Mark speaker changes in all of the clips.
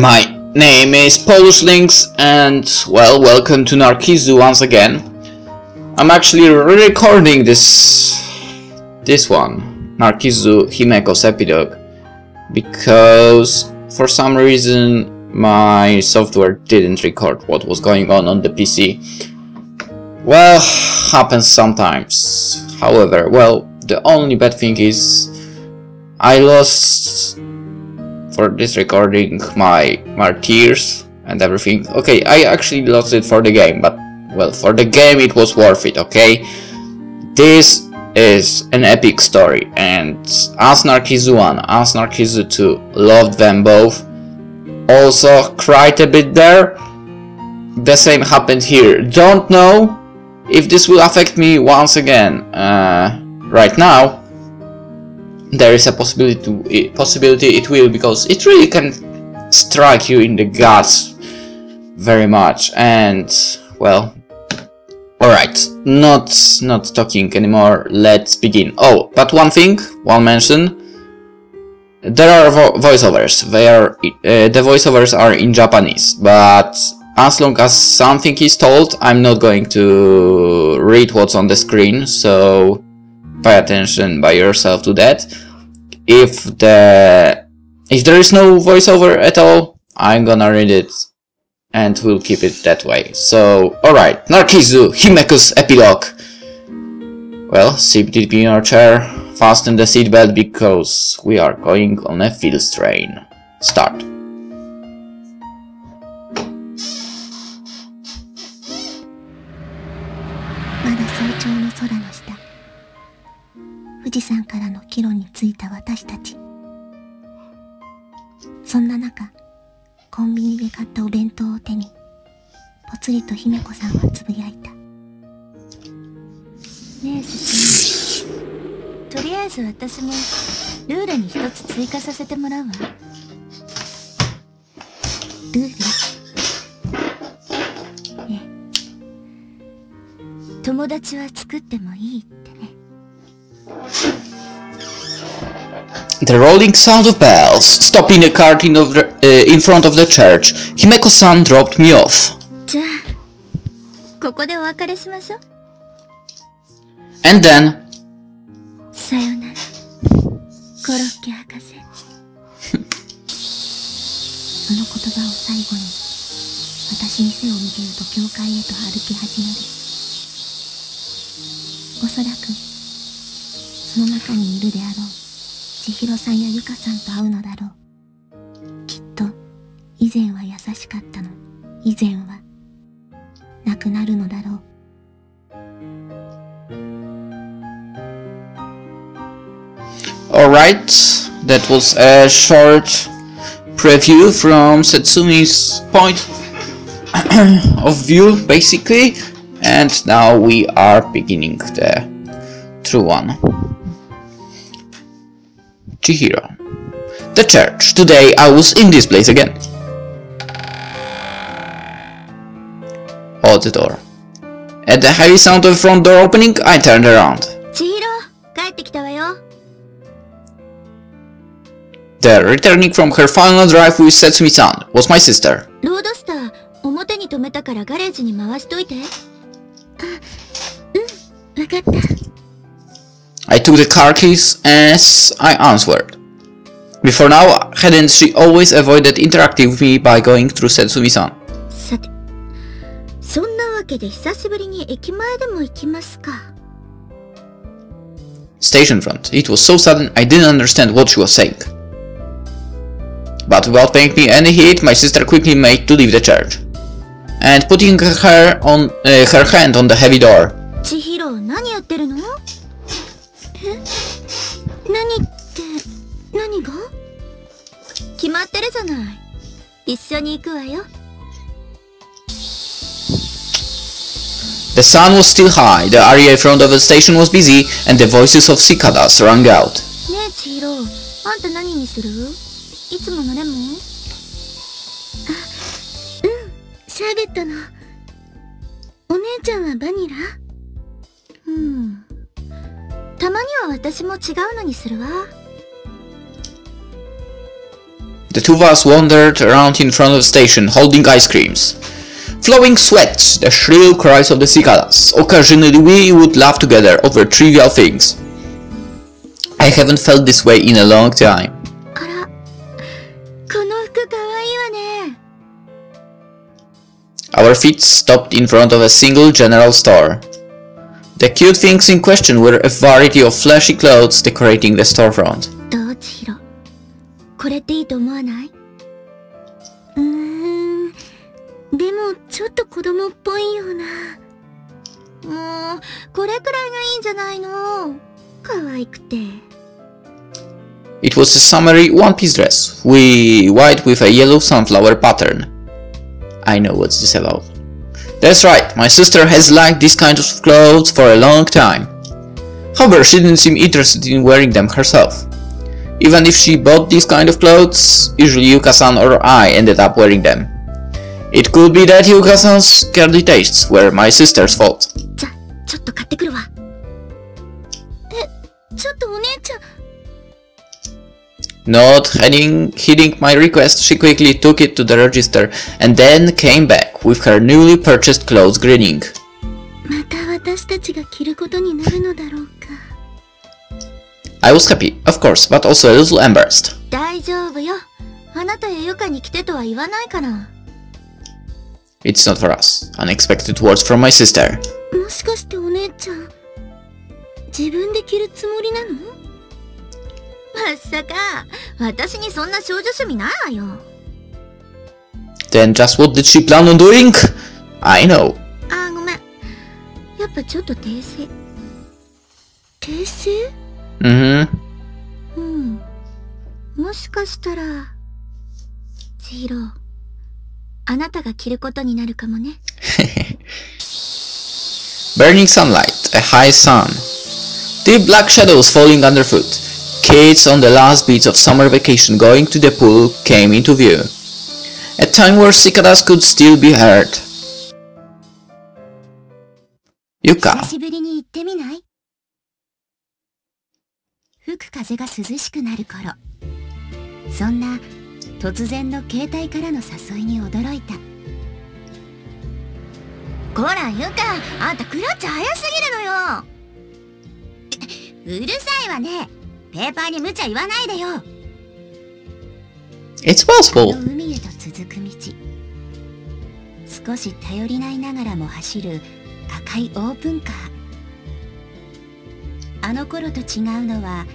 Speaker 1: my name is PolishLynx and well, welcome to Narcissu once again. I'm actually recording this this one, Narcissu Himeko's Epilogue, because for some reason my software didn't record what was going on on the PC. Well, happens sometimes. However, well, the only bad thing is I lost for this recording my tears and everything. Okay, I actually lost it for the game, but well, for the game it was worth it, okay? This is an epic story and as Narcissu 1, as Narcissu 2, loved them both. Also cried a bit there. The same happened here. Don't know if this will affect me once again uh, right now, there is a possibility to, possibility it will because it really can strike you in the guts very much. And well alright. Not not talking anymore. Let's begin. Oh but one thing one mention. There are vo voiceovers. They are uh, the voiceovers are in Japanese. But as long as something is told I'm not going to read what's on the screen. So pay attention by yourself to that. If the if there is no voiceover at all, I'm gonna read it and we'll keep it that way. So, alright, Narcissu, Himeko's epilogue. Well, sit deep in your chair, fasten the seatbelt because we are going on a field train. Start.
Speaker 2: 富士山からの帰路に着いた私たち。そんな中コンビニで買ったお弁当を手にぽつりと姫子さんはつぶやいた。
Speaker 3: ねえ説明とりあえず私もルールに一つ追加させてもらうわ。
Speaker 2: ルール？
Speaker 3: ええ。友達は作ってもいいって。
Speaker 1: The rolling sound of bells, stopping a cart in, the, uh, in front of the church. Himeko-san dropped me off. And then...
Speaker 3: さよなら、コロッケ博士。
Speaker 2: その言葉を最後に、私に背を向けると教会へと歩き始める。おそらく、その中にいるであろう。千尋さんやゆかさんと会うのだろうきっと以前は優しかったの以前はなくなるのだろう
Speaker 1: Alright, that was a short preview from Setsumi's point of view, basically, and now we are beginning the true one. Chihiro. The church. Today I was in this place again. Oh, the door. At the heavy sound of the front door opening, I turned around.
Speaker 3: Chihiro,
Speaker 1: There, returning from her final drive with Setsumi-san, was my sister.
Speaker 3: Roadster, 表に止めたからガレージに回しといて。あ、
Speaker 2: うん、わかった。
Speaker 1: I took the car keys as I answered. Before now, hadn't she always avoided interacting with me by going through Setsumi-san?
Speaker 3: さて、そんなわけで久しぶりに駅前でも行きますか。
Speaker 1: Station front. It was so sudden I didn't understand what she was saying. But without paying me any heed, my sister quickly made to leave the church. And putting her on uh, her hand on the heavy door.
Speaker 3: 千尋、何やってるの え何って何が決まってるじゃない一緒に行くわよ
Speaker 1: The sun was still high, the area in front of the station was busy, and the voices of cicadas rang out.
Speaker 3: ねえ、千尋、あんた何にするいつものレモンあ、うん、シャーベットの。お姉ちゃんはバニラうん。たまには私も違うのにするわ
Speaker 1: The two of us wandered around in front of the station, holding ice creams. Flowing sweat, the shrill cries of the cicadas. Occasionally we would laugh together over trivial things. I haven't felt this way in a long time.
Speaker 3: あら、この服かわいいわね。
Speaker 1: Our feet stopped in front of a single general store. The cute things in question were a variety of flashy clothes decorating the storefront. It was a summery one-piece dress, we white with a yellow sunflower pattern. I know what's this about. That's right, my sister has liked this kind of clothes for a long time. However, she didn't seem interested in wearing them herself. Even if she bought these kind of clothes, usually Yuka-san or I ended up wearing them. It could be that Yuka-san's girly tastes were my sister's fault.
Speaker 3: じゃちょっと買ってくるわえちょっとお姉ちゃん
Speaker 1: Not heading, heeding my request, she quickly took it to the register and then came back with her newly purchased clothes grinning.
Speaker 3: また私たちが着ることになるのだろうか
Speaker 1: I was happy, of course, but also a little embarrassed.
Speaker 3: 大丈夫よあなたやゆかに着てとは言わないから
Speaker 1: It's not for us. Unexpected words from my sister.
Speaker 3: もしかしてお姉ちゃん自分で着るつもりなの まさか私にそんな少女趣味ないわよ
Speaker 1: Then just what did she plan on doing? I know.
Speaker 3: あーごめんやっぱちょっと訂正訂正
Speaker 1: Mm-hmm.
Speaker 3: うんもしかしたら千尋あなたが着ることになるかもね
Speaker 1: Burning sunlight, a high sun. Deep black shadows falling underfoot. Kids on the last beats of summer vacation going to the pool came into view. A time where cicadas could still be heard.
Speaker 4: 久
Speaker 1: Yuka.
Speaker 4: しぶりに行ってみない吹く風が涼しくなる頃そんな突然の携帯からの誘いに驚いた
Speaker 3: こらゆかあんたクラッチ早すぎるのよ
Speaker 4: うるさいわねペーパーに無茶言わないでよ。
Speaker 1: It's
Speaker 4: こ
Speaker 1: possible.
Speaker 4: の海へと続く道。少し頼りないながらも走る赤いオープンカー。あの頃と違うのは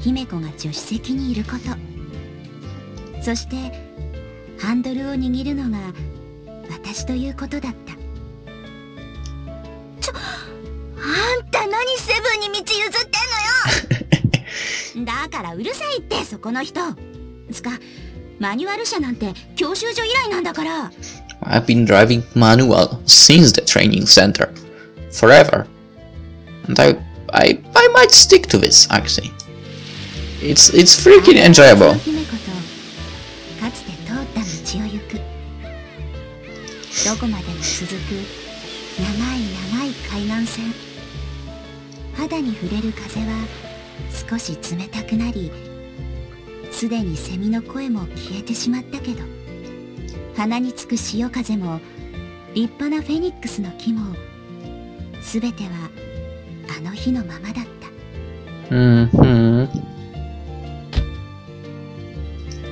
Speaker 4: 姫子が助手席にいること。そしてハンドルを握るのが私ということだった。
Speaker 3: あんた何セブンに道譲ってんのよ
Speaker 4: だからうるさいってそこの人つかマニュアル車なんて教習所以来なんだから
Speaker 1: I've been driving manual since the training center. Forever. And I, I, I might stick to this, actually. It's, it's freaking enjoyable.
Speaker 4: 姫子とかつて通った道を行くどこまでも続く長い長い海岸線肌に触れる風は 少し冷たくなりすでにセミの声も消えてしまったけど鼻につく潮風も立派なフェニックスの木も全てはあの日のままだった。
Speaker 1: hmm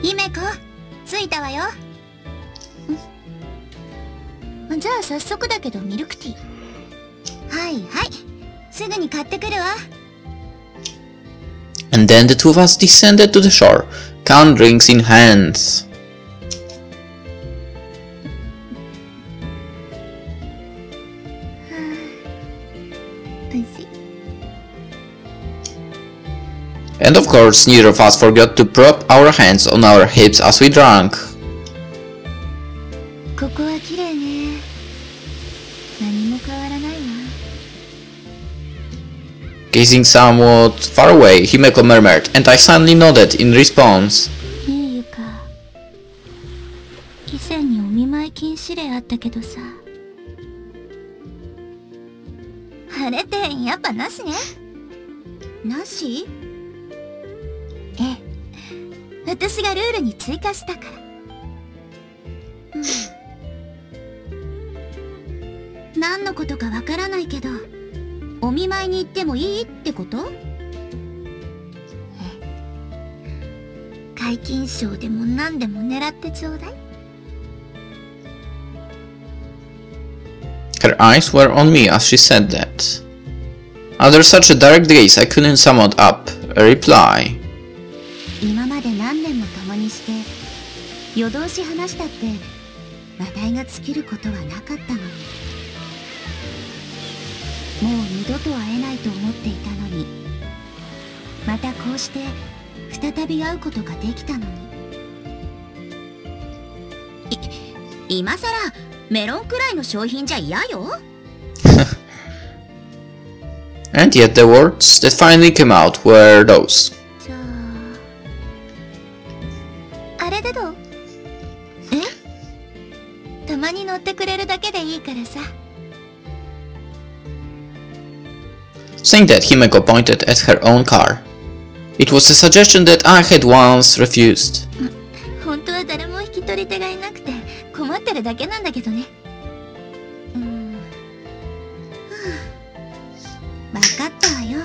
Speaker 3: 姫子着いたわよ。じゃあ早速だけどミルクティー。はいはい。すぐに買ってくるわ
Speaker 1: And then the two of us descended to the shore, count drinks in hands. And of course, neither of us forgot to prop our hands on our hips as we drank. Gazing somewhat far away, Himeko murmured, and I silently nodded in response.
Speaker 3: ねえゆか以前にお見舞い禁止令あったけどさあれってやっぱなしね
Speaker 4: なし
Speaker 3: ええ私がルールに追加したから。うん、何のことかわからないけど、お見舞いに行ってもいいってこと皆勤賞でも何でも狙ってちょうだい
Speaker 1: Her eyes were on me as she said that. Under such a direct gaze, I couldn't summon up a reply.
Speaker 3: 今まで何年も共にして夜通し話したって話題が尽きることはなかったのにもう二度と会えないと思っていたのに。またこうして再び会うことができたのに。い今さらメロンくらいの商品じゃ嫌よ。
Speaker 1: And yet the words that finally came out were those.
Speaker 3: あれでどう？え？たまに乗ってくれるだけでいいからさ
Speaker 1: Saying that, Himeko pointed at her own car. It was a suggestion that I had once refused.
Speaker 3: 本当は誰も引き取り手がいなくて困ってるだけなんだけどね。うん。わかったわよ。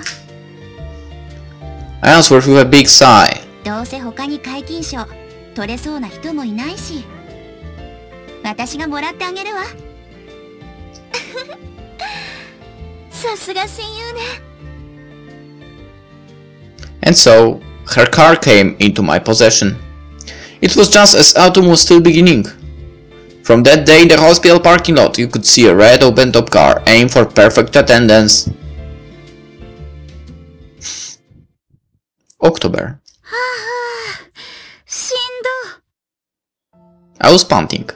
Speaker 1: I answered with a big sigh.
Speaker 3: どうせ他に解禁賞取れそうな人もいないし、私がもらってあげるわ。
Speaker 1: And so, her car came into my possession. It was just as autumn was still beginning. From that day in the hospital parking lot you could see a red open-top car aim for perfect attendance. October. I was panting,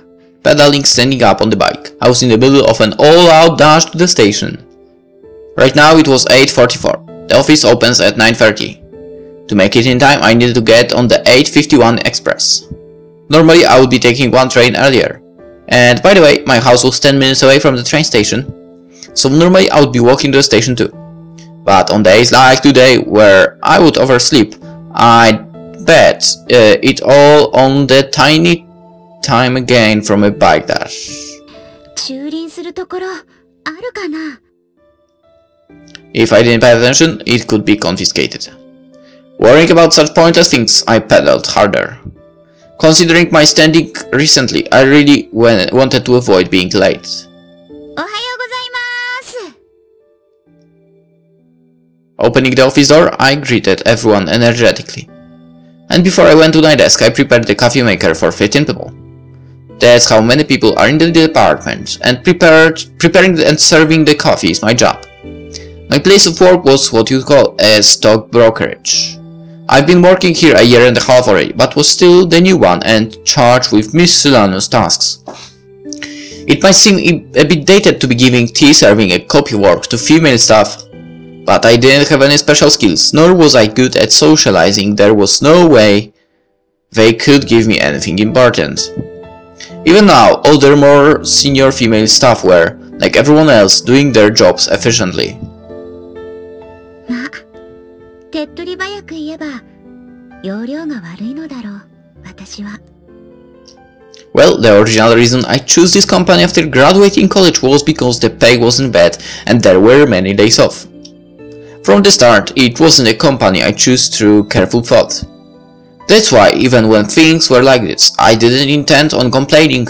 Speaker 1: pedaling standing up on the bike. I was in the middle of an all-out dash to the station. Right now it was 8.44. The office opens at 9.30. To make it in time, I needed to get on the 851 express. Normally, I would be taking one train earlier. And by the way, my house was 10 minutes away from the train station, so normally I would be walking to the station too. But on days like today, where I would oversleep, I'd bet uh, it all on the tiny time again from a bike dash. If I didn't pay attention, it could be confiscated. Worrying about such pointless things, I pedaled harder. Considering my standing recently, I really wanted to avoid being late. Opening the office door, I greeted everyone energetically. And before I went to my desk, I prepared the coffee maker for 15 people. That's how many people are in the department, and prepared, preparing and serving the coffee is my job. My place of work was what you'd call a stock brokerage. I've been working here a year and a half already, but was still the new one and charged with miscellaneous tasks. It might seem a bit dated to be giving tea serving a copy work to female staff, but I didn't have any special skills, nor was I good at socializing, there was no way they could give me anything important. Even now, older, more senior female staff were, like everyone else, doing their jobs efficiently.
Speaker 3: 手っ取り早く言えば、容量が悪いのだろう、私は。
Speaker 1: Well, the original reason I chose this company after graduating college was because the pay wasn't bad and there were many days off. From the start, it wasn't a company I chose through careful thought. That's why, even when things were like this, I didn't intend on complaining.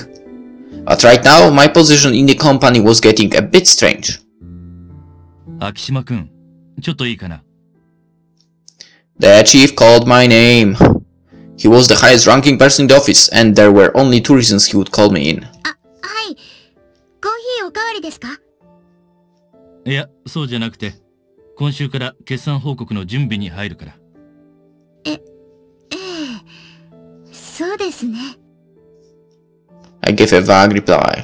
Speaker 1: But right now, my position in the company was getting a bit strange.
Speaker 5: 秋島くん、 ちょっといいかな
Speaker 1: The chief called my name. He was the highest ranking person in the office, and there were only two reasons he would call me in.
Speaker 3: あ、はい。コーヒーおかわりですか
Speaker 5: いや、そうじゃなくて、今週から決算報告の準備に入るから。
Speaker 3: え、ええ、そうですね。
Speaker 1: I gave a vague reply.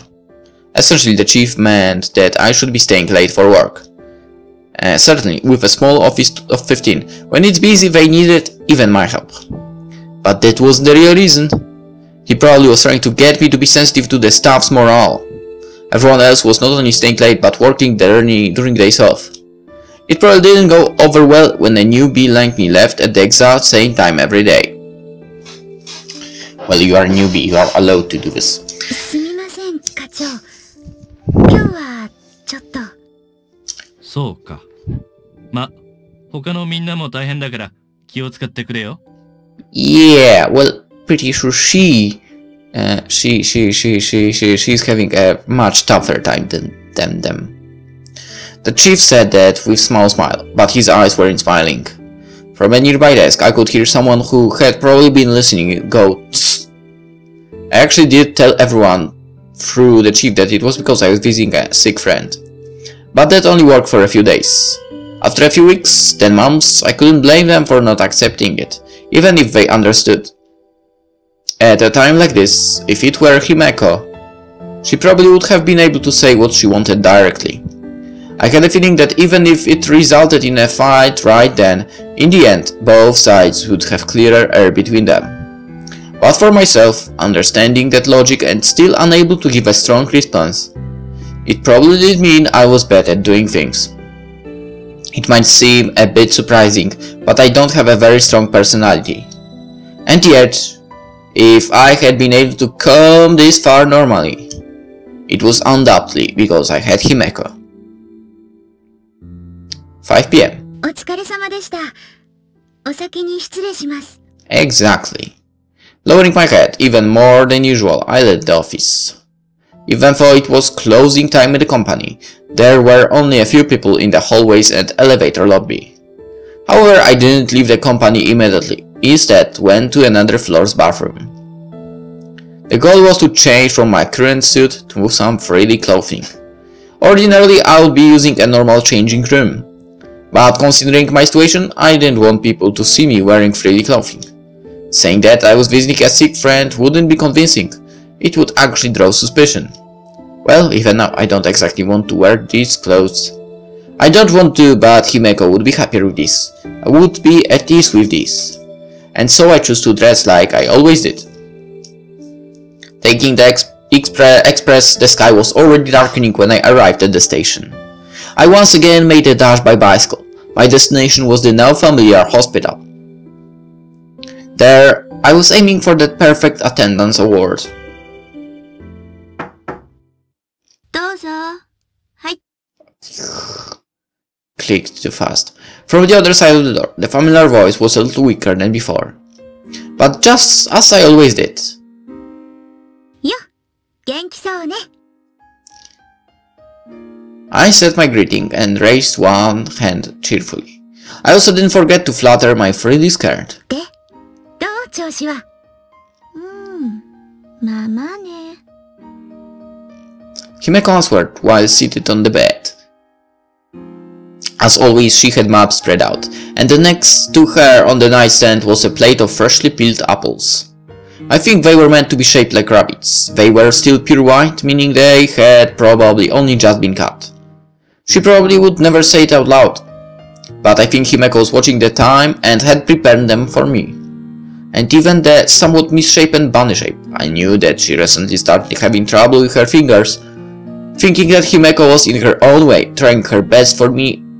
Speaker 1: Essentially, the chief meant that I should be staying late for work. Uh, certainly, with a small office of 15, when it's busy they needed even my help. But that wasn't the real reason. He probably was trying to get me to be sensitive to the staff's morale. Everyone else was not only staying late but working during, during days off. It probably didn't go over well when a newbie like me left at the exact same time every day. Well, you are a newbie, you are allowed to do this.
Speaker 5: そうか。ま、他のみんなも大変だから気を使ってくれよ。
Speaker 1: Yeah, well, pretty sure she, uh, she, she, she, she, she, she's having a much tougher time than, than them. The chief said that with small smile, but his eyes weren't smiling. From a nearby desk, I could hear someone who had probably been listening go. "Tsk." I actually did tell everyone through the chief that it was because I was visiting a sick friend. But that only worked for a few days. After a few weeks, then months, I couldn't blame them for not accepting it, even if they understood. At a time like this, if it were Himeko, she probably would have been able to say what she wanted directly. I had a feeling that even if it resulted in a fight right then, in the end, both sides would have clearer air between them. But for myself, understanding that logic and still unable to give a strong response, it probably did mean I was bad at doing things. It might seem a bit surprising, but I don't have a very strong personality. And yet, if I had been able to come this far normally, it was undoubtedly because I had Himeko. 5 p.m.
Speaker 3: お疲れ様でした。お先に失礼します。
Speaker 1: Exactly. Lowering my head even more than usual, I left the office. Even though it was closing time in the company, there were only a few people in the hallways and elevator lobby. However, I didn't leave the company immediately, instead went to another floor's bathroom. The goal was to change from my current suit to some frilly clothing. Ordinarily, I would be using a normal changing room, but considering my situation, I didn't want people to see me wearing frilly clothing. Saying that I was visiting a sick friend wouldn't be convincing, it would actually draw suspicion. Well, even now I don't exactly want to wear these clothes. I don't want to, but Himeko would be happier with this. I would be at ease with this. And so I chose to dress like I always did. Taking the ex expre express, the sky was already darkening when I arrived at the station. I once again made a dash by bicycle. My destination was the now familiar hospital. There, I was aiming for that perfect attendance award. clicked too fast. From the other side of the door, the familiar voice was a little weaker than before. But just as I always did. I said my greeting and raised one hand cheerfully. I also didn't forget to flutter my frilly skirt. Himeko answered while seated on the bed. As always, she had maps spread out, and the next to her on the nightstand was a plate of freshly peeled apples. I think they were meant to be shaped like rabbits. They were still pure white, meaning they had probably only just been cut. She probably would never say it out loud, but I think Himeko was watching the time and had prepared them for me. And even the somewhat misshapen bunny shape, I knew that she recently started having trouble with her fingers, Thinking that Himeko was in her own way, trying her best for me,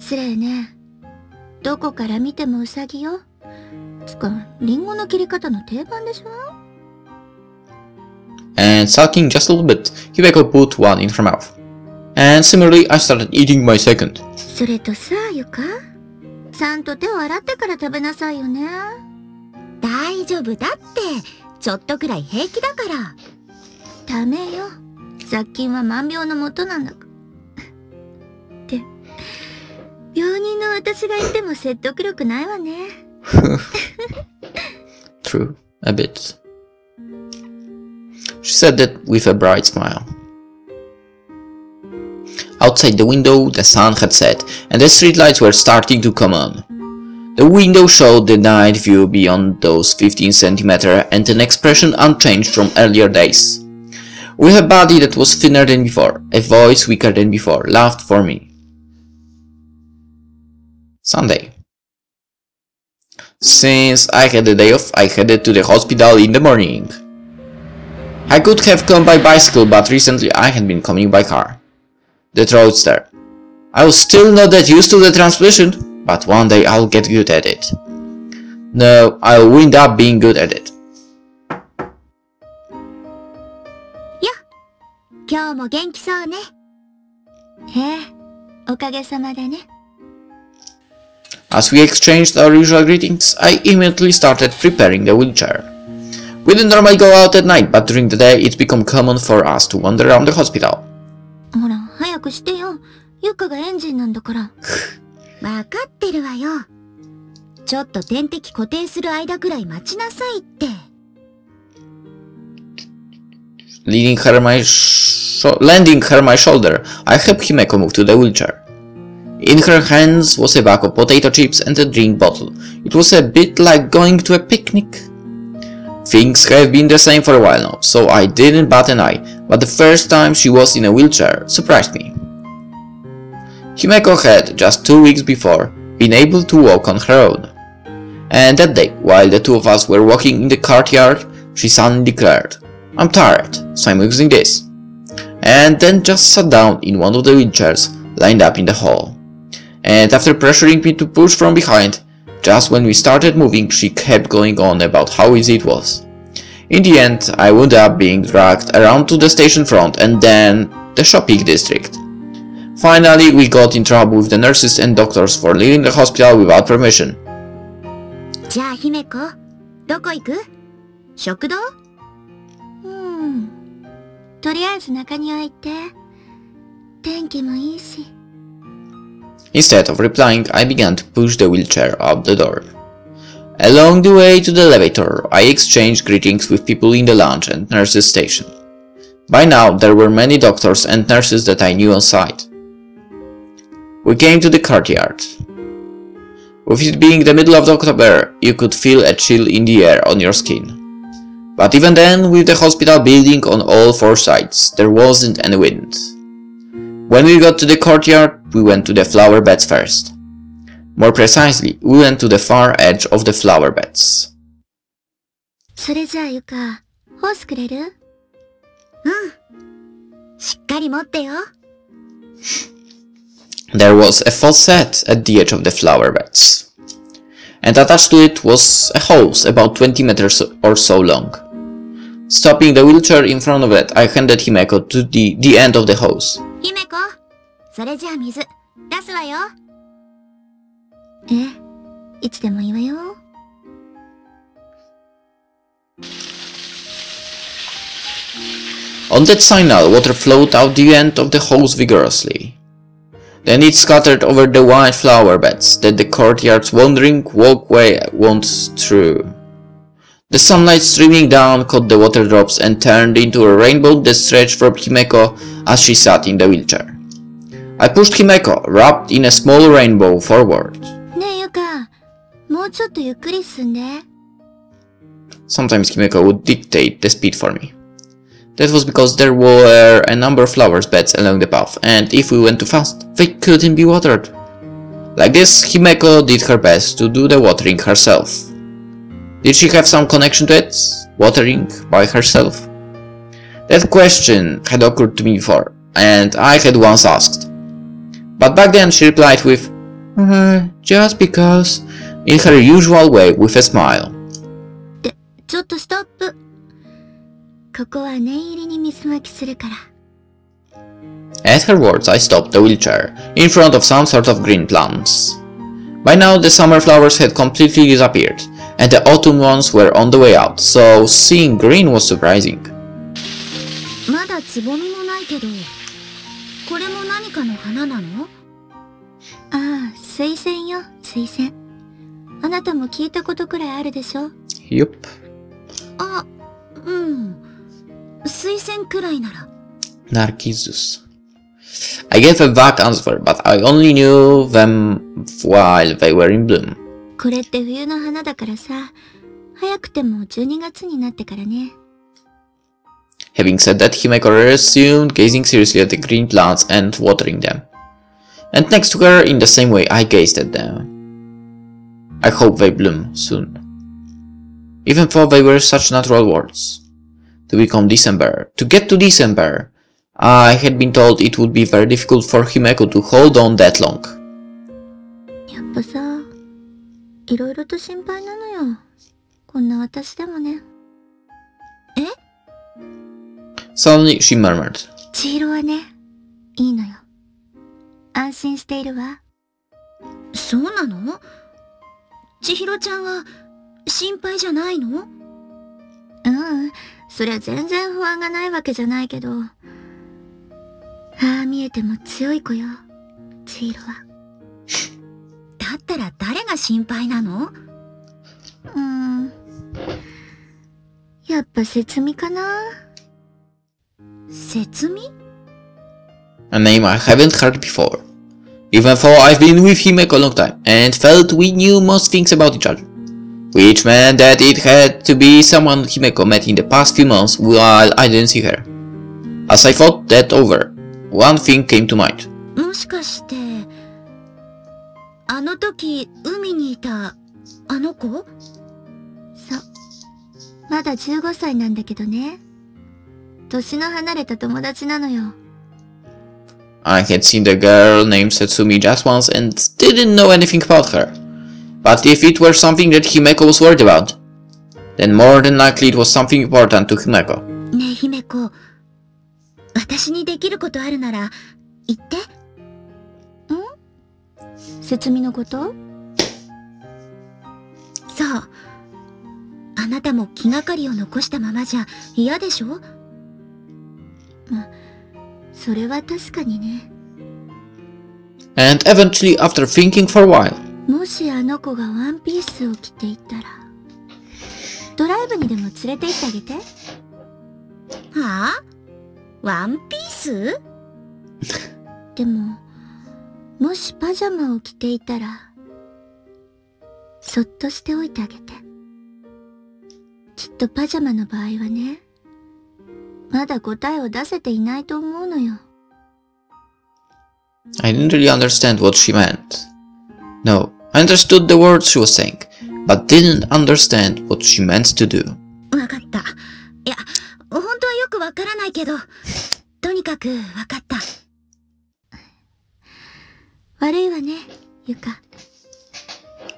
Speaker 3: 失礼ね。どこから見てもうさぎよ。つか、リンゴの切り方の定番でしょ
Speaker 1: ？And sulking just a little bit, Himeko put one in her mouth. And similarly, I started eating my second.
Speaker 3: それとさ、ゆか。ちゃんと手を洗ってから食べなさいよね。大丈夫だって。ちょっとくらい平気だから。ダメよ。雑菌は万病のもとなんだから。病人の私が言っても説得力ないわね。
Speaker 1: True, a bit. She said that with a bright smile. Outside the window, the sun had set, and the streetlights were starting to come on. The window showed the night view beyond those 15 centimeter and an expression unchanged from earlier days. With a body that was thinner than before, a voice weaker than before, laughed for me. Sunday. Since I had the day off, I headed to the hospital in the morning. I could have come by bicycle, but recently I had been coming by car. The roadster. I was still not that used to the transmission, but one day I'll get good at it. No, I'll wind up being good at it.
Speaker 3: 今日も元気そうね。ええ、おかげさまでね。
Speaker 1: As we exchanged our usual greetings, I immediately started preparing the wheelchair. We didn't normally go out at night, but during the day it's become common for us to wander around the hospital.
Speaker 3: ほら、早くしてよ。ゆかがエンジンなんだから。わかってるわよ。ちょっと点滴固定する間くらい待ちなさいって。
Speaker 1: Leaning her my sho- landing her my shoulder, I helped Himeko move to the wheelchair. In her hands was a bag of potato chips and a drink bottle. It was a bit like going to a picnic. Things have been the same for a while now, so I didn't bat an eye, but the first time she was in a wheelchair surprised me. Himeko had, just two weeks before, been able to walk on her own. And that day, while the two of us were walking in the courtyard, she suddenly declared, I'm tired, so I'm using this. And then just sat down in one of the wheelchairs lined up in the hall And after pressuring me to push from behind, just when we started moving, she kept going on about how easy it was. In the end, I wound up being dragged around to the station front and then the shopping district. Finally, we got in trouble with the nurses and doctors for leaving the hospital without permission.
Speaker 3: じゃあ、姫子、どこ行く食堂うん。とりあえず中庭行って。天気もいいし。
Speaker 1: Instead of replying, I began to push the wheelchair up the door. Along the way to the elevator, I exchanged greetings with people in the lounge and nurses station. By now, there were many doctors and nurses that I knew on site. We came to the courtyard. With it being the middle of October, you could feel a chill in the air on your skin. But even then, with the hospital building on all four sides, there wasn't any wind. When we got to the courtyard, we went to the flower beds first. More precisely, we went to the far edge of the flower beds.
Speaker 3: それじゃあ、ゆか、ホースくれるうん。しっかり持ってよ。
Speaker 1: There was a faucet at the edge of the flower beds. And attached to it was a hose about 20 meters or so long. Stopping the wheelchair in front of it, I handed Himeko to the, the end of the hose.
Speaker 3: 姫子、それじゃあ水、出すわよ。え、いつでもいいわよ。
Speaker 1: On that signal, water flowed out the end of the hose vigorously. Then it scattered over the wide flower beds that the courtyard's wandering walkway wound through. The sunlight streaming down caught the water drops and turned into a rainbow that stretched from Himeko as she sat in the wheelchair. I pushed Himeko, wrapped in a small rainbow, forward. Sometimes Himeko would dictate the speed for me. That was because there were a number of flowers beds along the path, and if we went too fast, they couldn't be watered. Like this, Himeko did her best to do the watering herself. Did she have some connection to it? Watering by herself? That question had occurred to me before, and I had once asked. But back then she replied with, "Uh, just because, in her usual way with a smile.
Speaker 3: ちょっとストップ。ここは念入りに水まきするから。
Speaker 1: At her words, I stopped the wheelchair, in front of some sort of green plants. By now, the summer flowers had completely disappeared, and the autumn ones were on the way out, so seeing green was surprising.
Speaker 3: まだつぼみもないけど、これも何かの花なのああ、水仙よ、水仙。あなたも聞いたことくらいあるでしょ
Speaker 1: Yup.
Speaker 3: あ、うん。水仙くらいなら。
Speaker 1: Narcissus. I gave a vague answer, but I only knew them while they were in bloom.
Speaker 3: これって冬の花だからさ、早くても12月になってからね。
Speaker 1: Having said that, Himeko resumed gazing seriously at the green plants and watering them. And next to her, in the same way, I gazed at them. I hope they bloom soon. Even though they were such natural words. To become December, to get to December, I had been told it would be very difficult for Himeko to hold on that long.
Speaker 3: やっぱさ、いろいろと心配なのよ。こんな私でもね。
Speaker 1: Suddenly, she murmured,
Speaker 3: 千尋はね、いいのよ。安心しているわ。そうなの千尋ちゃんは心配じゃないのうん、そりゃ全然不安がないわけじゃないけど。 ああ見えても強い子よ、千尋は。だったら誰が心配なのうーん。やっぱ節美かな節美
Speaker 1: a name I haven't heard before. Even though I've been with Himeko a long time and felt we knew most things about each other. Which meant that it had to be someone Himeko met in the past few months while I didn't see her. As I thought that over, one thing came to mind.
Speaker 3: もしかして、あの時海にいたあの子そう。まだ15歳なんだけどね。年の離れた友達なのよ。
Speaker 1: I had seen the girl named Setsumi just once and didn't know anything about her. But if it were something that Himeko was worried about, then more than likely it was something important to Himeko.
Speaker 3: ねえ、Himeko。私にできることあるなら、言って。ん？節美のこと？そう。あなたも気がかりを残したままじゃ嫌でしょ？ま、それは確かにね。
Speaker 1: And eventually, after thinking for a while,
Speaker 3: もしあの子がワンピースを着ていたら、ドライブにでも連れて行ってあげて。はあ？ワンピースでも、もしパジャマを着ていたら、そっとしておいてあげて。きっとパジャマの場合はね、まだ答えを出せていないと思うのよ。
Speaker 1: I didn't really understand what she meant. No, I understood the words she was saying, but didn't understand what she meant to do.
Speaker 3: わかった。いや、わからないけど、とにかくわかった。悪いわね、ゆか。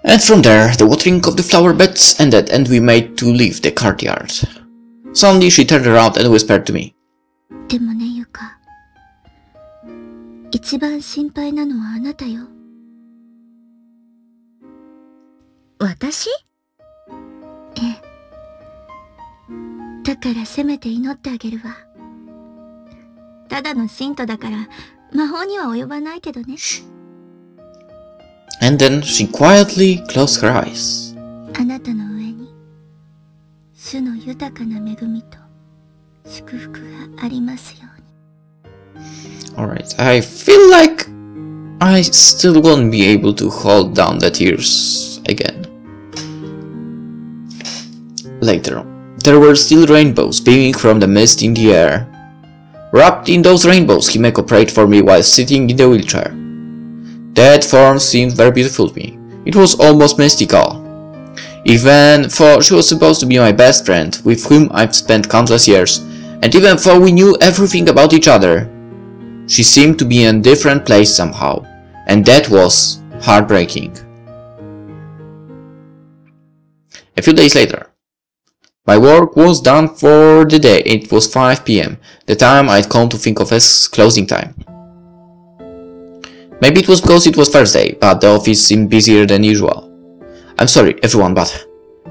Speaker 1: And from there, the watering of the flower beds ended and we made to leave the courtyard. Suddenly she turned around and whispered to me,
Speaker 3: でもね、ゆか。一番心配なのはあなたよ。私からせめて祈ってあげるわ。ただの信徒だから、魔法には及ばないけどね。
Speaker 1: and then she quietly closed her eyes.
Speaker 3: あなたの上に、主の豊かな恵みと祝福がありますように。
Speaker 1: Alright, I feel like I still won't be able to hold down the tears again. Later, there were still rainbows beaming from the mist in the air. Wrapped in those rainbows, Himeko prayed for me while sitting in the wheelchair. That form seemed very beautiful to me. It was almost mystical. Even though she was supposed to be my best friend, with whom I've spent countless years, and even though we knew everything about each other, she seemed to be in a different place somehow, and that was heartbreaking. A few days later, my work was done for the day, it was 5 pm, the time I'd come to think of as closing time. Maybe it was because it was Thursday, but the office seemed busier than usual. I'm sorry, everyone, but...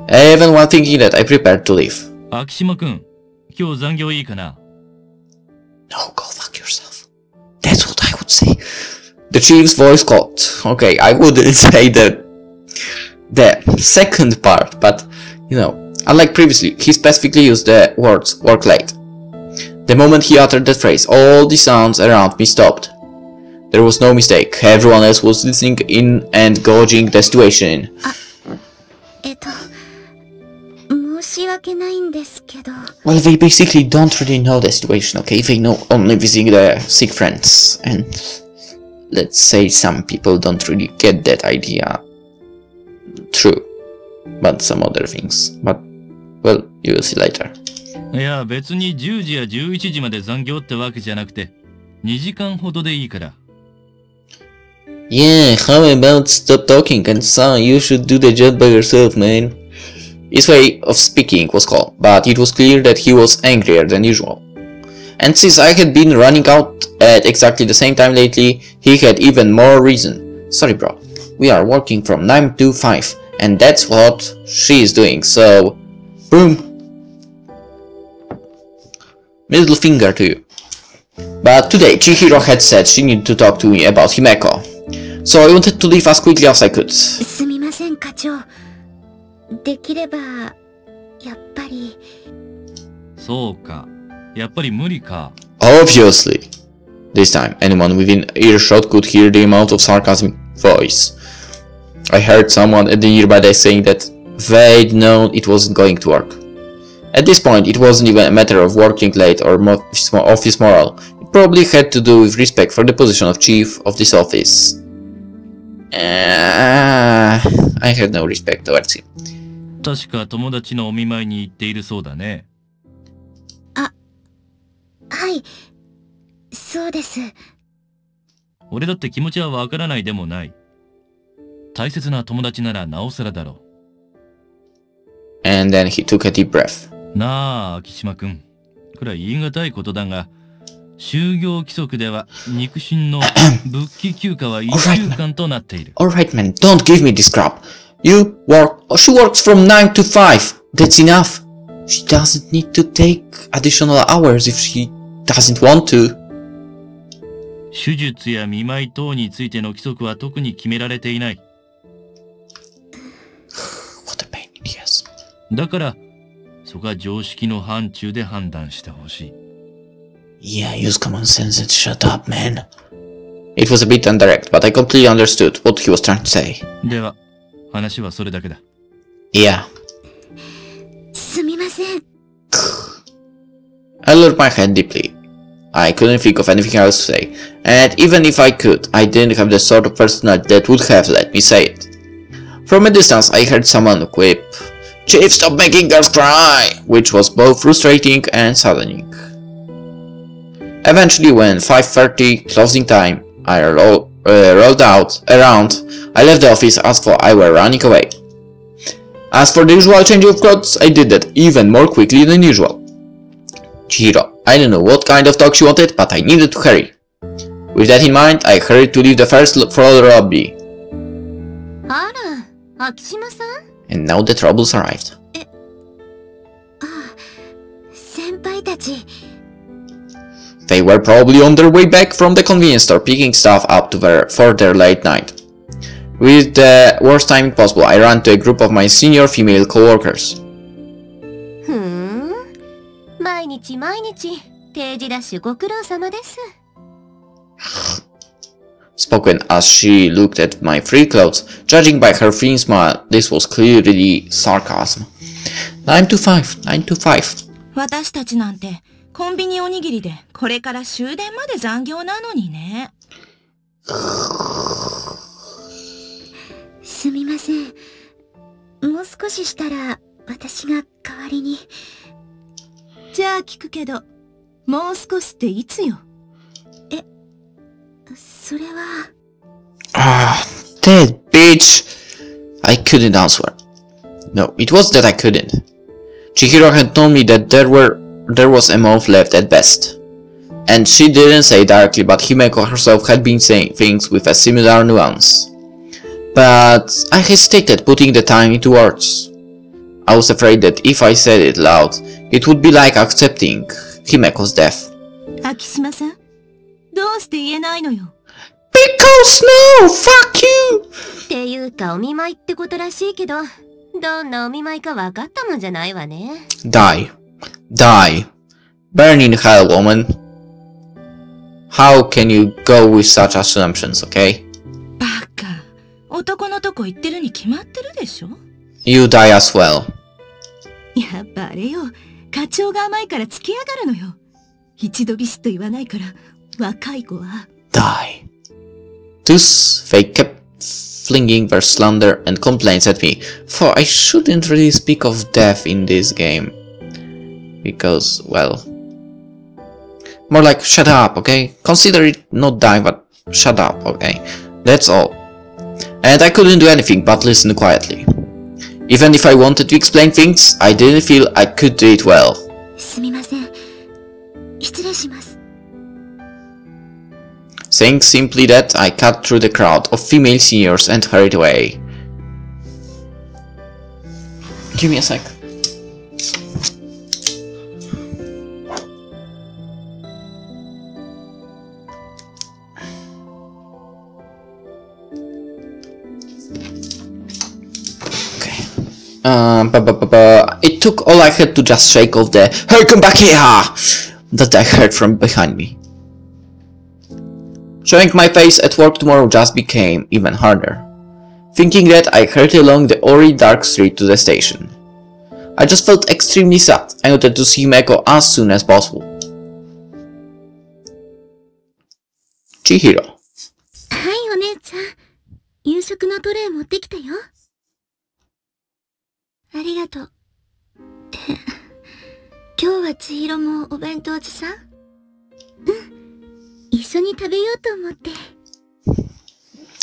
Speaker 1: Even while thinking that I prepared to leave.
Speaker 5: Akishima-kun,
Speaker 1: No, go fuck yourself. That's what I would say. The chief's voice caught. Okay, I wouldn't say the... The second part, but, you know, Unlike previously, he specifically used the words work late. The moment he uttered that phrase, all the sounds around me stopped. There was no mistake. Everyone else was listening in and gauging the situation.
Speaker 3: Ah, eh,
Speaker 1: well, they basically don't really know the situation, okay? They know only visiting their sick friends. And let's say some people don't really get that idea. True. But some other things. But you will see later.
Speaker 5: いや、別に10時や11時まで残業ってわけじゃなくて、2時間ほどでいいから。
Speaker 1: Yeah, how about stop talking and son, you should do the job by yourself, man. His way of speaking was calm, but it was clear that he was angrier than usual. And since I had been running out at exactly the same time lately, he had even more reason. Sorry bro, we are working from 9 to 5, and that's what she is doing, so... Boom! Middle finger to you. But today, Chihiro had said she needed to talk to me about Himeko. So I wanted to leave as quickly as I could.
Speaker 3: すみません、課長。できれば、やっぱり、
Speaker 5: そうか。やっぱり無理か。
Speaker 1: Obviously. This time, anyone within earshot could hear the amount of sarcasm in voice. I heard someone at the nearby desk saying that they'd known it wasn't going to work. At this point, it wasn't even a matter of working late or mo- office moral. It probably had to do with respect for the position of chief of this office. Uh, I had no respect towards him.
Speaker 5: 確か友達のお見舞いに行っているそうだね。
Speaker 3: はい、そうです。
Speaker 5: 俺だって気持ちはわからないでもない。大切な友達ならなおさらだろ
Speaker 1: And then he took a deep breath.
Speaker 5: う。なあ、秋島くん。これは言い難いことだが、就業規則では肉親の復帰休暇は1週間となっている。
Speaker 1: Alright man, don't give me this crap. You work, oh, she works from 9 to 5. That's enough. She doesn't need to take additional hours if she doesn't want to.
Speaker 5: 手術や見舞い等についての規則は特に決められていない。
Speaker 1: What a pain in the ass.
Speaker 5: だから、そこは常識の範疇で判断してほしい。
Speaker 1: Yeah, use common sense and shut up, man. It was a bit indirect, but I completely understood what he was trying to say.
Speaker 5: では、話はそれだけだ。
Speaker 1: Yeah.
Speaker 3: すみません。
Speaker 1: I lowered my head deeply. I couldn't think of anything else to say, and even if I could, I didn't have the sort of personality that would have let me say it. From a distance, I heard someone quip, Chief, stop making girls cry! Which was both frustrating and saddening. Eventually, when 5.30 closing time, I uh, rolled out around, I left the office as for I were running away. As for the usual change of clothes, I did that even more quickly than usual. Chihiro, I don't know what kind of talk she wanted, but I needed to hurry. With that in mind, I hurried to leave the first floor lobby.
Speaker 3: Ara, Akishima-san?
Speaker 1: And now the troubles arrived. They were probably on their way back from the convenience store picking stuff up their, for their late night. With the worst timing possible, I ran to a group of my senior female co-workers.
Speaker 3: Hmm.
Speaker 1: Spoken as she looked at my free clothes, judging by her thin smile, this was clearly sarcasm. 9 to 5, 9 to 5.
Speaker 6: 私たちなんてコンビニおにぎりでこれから終電まで残業なのにね。
Speaker 3: すみません。もう少ししたら、私が代わりに。
Speaker 6: じゃあ聞くけど、もう少しっていつよ
Speaker 3: それは、
Speaker 1: Ah, that bitch! I couldn't answer. No, it was that I couldn't. Chihiro had told me that there were there was a month left at best. And she didn't say directly, but Himeko herself had been saying things with a similar nuance. But I hesitated putting the time into words. I was afraid that if I said it loud, it would be like accepting Himeko's death.
Speaker 6: 秋島さん どうして言えないのよ
Speaker 1: Because no! Fuck you!
Speaker 3: っていうかお見舞いってことらしいけど、どんなお見舞いか分かったもんじゃないわね。
Speaker 1: Die. Die. Burn in hell, woman. How can you go with such assumptions, okay?
Speaker 6: バカ。男のとこ行ってるに決まってるでしょ
Speaker 1: you die as well.
Speaker 6: やっぱあれよ。課長が甘いから付き上がるのよ。一度ビシッと言わないから、 若い子は。
Speaker 1: Die. Thus, they kept flinging their slander and complaints at me, for I shouldn't really speak of death in this game. Because, well... More like, shut up, okay? Consider it not dying, but shut up, okay? That's all. And I couldn't do anything but listen quietly. Even if I wanted to explain things, I didn't feel I could do it well.
Speaker 3: すみません失礼します す。
Speaker 1: Saying simply that, I cut through the crowd of female seniors and hurried away. Give me a sec. Okay. Um, bu- bu- bu- it took all I had to just shake off the Hey, come back here! that I heard from behind me. Showing my face at work tomorrow just became even harder. Thinking that I hurried along the already dark street to the station. I just felt extremely sad. I wanted to see Meko as soon as possible. Chihiro.
Speaker 3: はいお姉ちゃん夕食のトレイ持ってきたよありがとうって今日は千尋もお弁当持参うん 一緒に食べようと思って。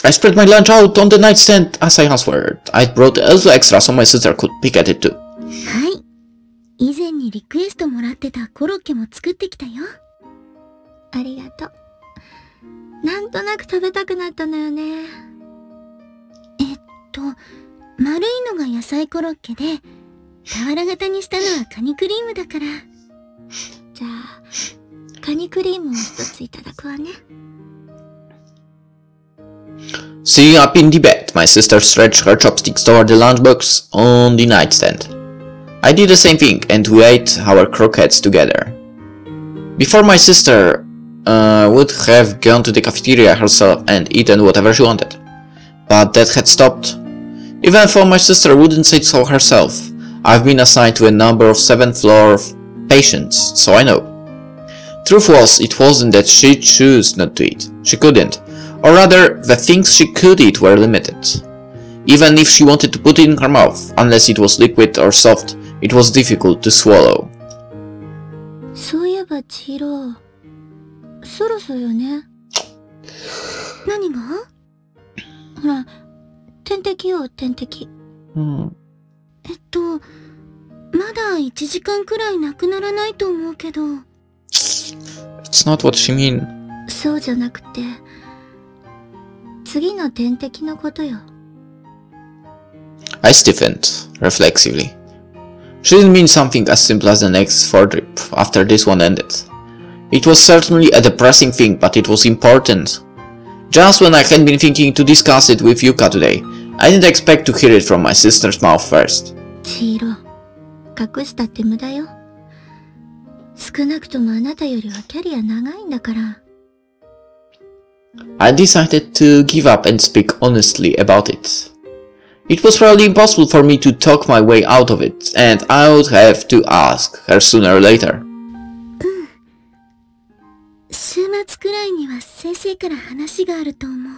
Speaker 1: I spread my lunch out on the nightstand as I answered. I brought a little extra so my sister could pick at it too.
Speaker 3: はい。以前にリクエストもらってたコロッケも作ってきたよ。ありがとう。なんとなく食べたくなったのよね。えっと丸いのが野菜コロッケで俵型にしたのはカニクリームだから。じゃあカニクリームを一ついただくわね
Speaker 1: Sitting up in the bed, my sister stretched her chopsticks toward the lunchbox on the nightstand. I did the same thing and we ate our croquettes together. Before my sister uh, would have gone to the cafeteria herself and eaten whatever she wanted. But that had stopped. Even though my sister wouldn't say so herself, I've been assigned to a number of 7th floor patients, so I know. Truth was, it wasn't that she chose not to eat. She couldn't. Or rather, the things she could eat were limited. Even if she wanted to put it in her mouth, unless it was liquid or soft, it was difficult to swallow.
Speaker 3: そういえば千尋そろそろよね何がほら点滴よ点滴
Speaker 1: Hmm.
Speaker 3: えっとまだ1時間くらいなくならないと思うけど
Speaker 1: It's not what she mean.
Speaker 3: そうじゃなくて次の点滴のことよ
Speaker 1: I stiffened, reflexively. She didn't mean something as simple as the next four drip after this one ended. It was certainly a depressing thing, but it was important. Just when I had been thinking to discuss it with Yuka today, I didn't expect to hear it from my sister's mouth first.
Speaker 3: 千尋隠したって無駄よ 少なくともあなたよりはキャリア長いんだから
Speaker 1: I decided to give up and speak honestly about it. It was probably impossible for me to talk my way out of it, and I would have to ask her sooner or later.
Speaker 3: 週末くらいには先生から話があると思う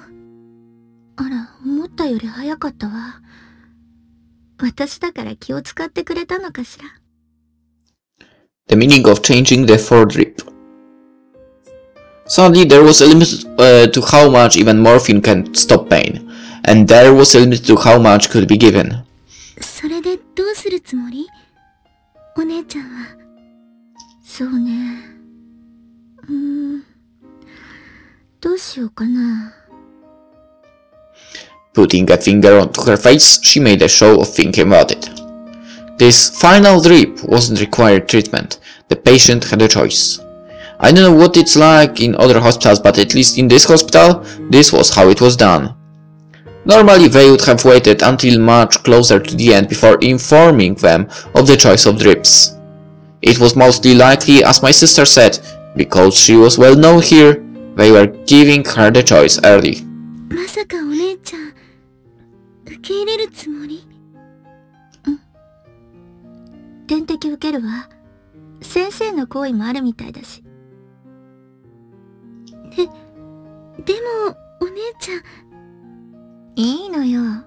Speaker 3: あら思ったより早かったわ私だから気を使ってくれたのかしら
Speaker 1: The meaning of changing the for drip. Suddenly there was a limit uh, to how much even morphine can stop pain, and there was a limit to how much could be given. Putting a finger onto her face, she made a show of thinking about it. This final drip wasn't required treatment. The patient had a choice. I don't know what it's like in other hospitals, but at least in this hospital, this was how it was done. Normally they would have waited until much closer to the end before informing them of the choice of drips. It was mostly likely, as my sister said, because she was well known here, they were giving her the choice early.
Speaker 3: 点滴受けるわ。先生の行為もあるみたいだし。で、でも、お姉ちゃん。いいのよ。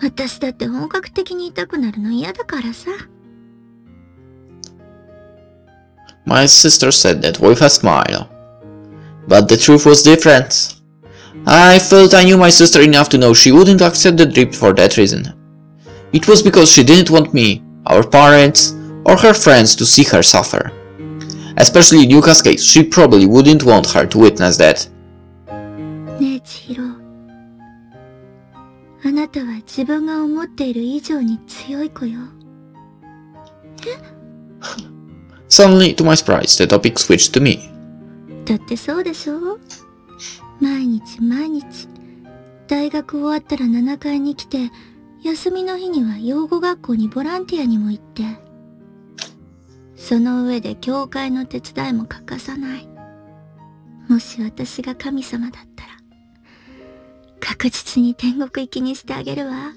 Speaker 3: 私だって本格的に痛くなるの嫌だからさ。
Speaker 1: My sister said that with a smile. But the truth was different. I felt I knew my sister enough to know she wouldn't accept the drip for that reason. It was because she didn't want me, our parents, or her friends to see her suffer. Especially in Yuka's case, she probably wouldn't want her to witness that.
Speaker 3: ねえ千尋あなたは自分が思っている以上に強い子よ
Speaker 1: Suddenly, to my surprise, the topic switched to me.
Speaker 3: だってそうでしょ毎日毎日大学終わったら7階に来て 休みの日には養護学校にボランティアにも行ってその上で教会の手伝いも欠かさない。もし私が神様だったら確実に天国行きにしてあげるわ。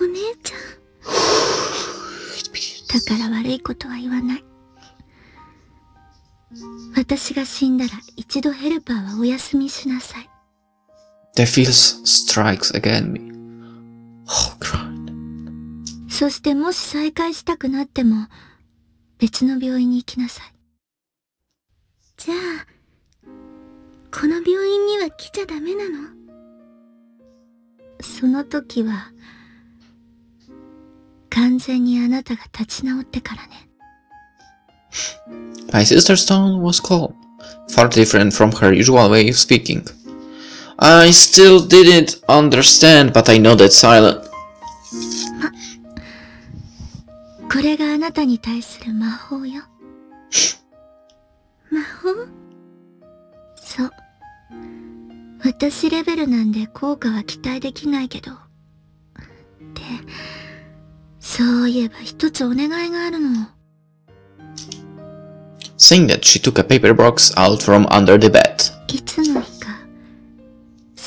Speaker 3: お姉ちゃん。だから悪いことは言わない。私が死んだら一度ヘルパーはお休みしなさい。
Speaker 1: The feels strikes again me. Oh, God.
Speaker 3: そしてもし再会したくなっても別の病院に行きなさいじゃあこの病院には来ちゃダメなのその時は完全にあなたが立ち直ってからね
Speaker 1: My sister's tone was calm, far different from her usual way of speaking. I still didn't understand, but I nodded silent.
Speaker 3: これがあなたに対する魔法よ魔法そう私レベルなんで効果は期待できないけどでそういえば一つお願いがあるの
Speaker 1: Saying that, she took a paper box out from under the bed.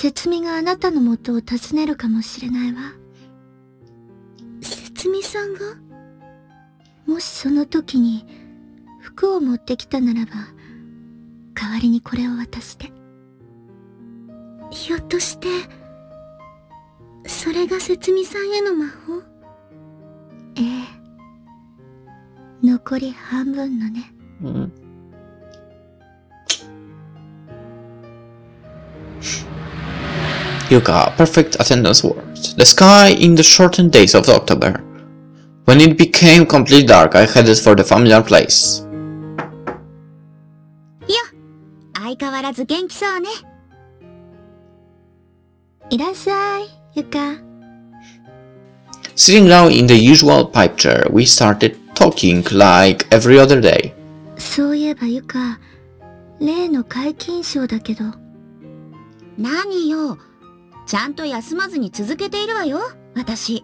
Speaker 3: 節美があなたの元を訪ねるかもしれないわ。節美さんが？もしその時に服を持ってきたならば代わりにこれを渡して。ひょっとしてそれが節美さんへの魔法？ええ。残り半分のね
Speaker 1: Yuka, perfect attendance worked. The sky in the shortened days of October. When it became completely dark, I headed for the familiar place.
Speaker 3: 相変わらず元気そうねいらっしゃいゆか
Speaker 1: Sitting down in the usual pipe chair, we started talking like every other day.
Speaker 3: そういえばゆか例の皆勤賞だけど
Speaker 6: 何よ。 ちゃんと休まずに続けているわよ、私。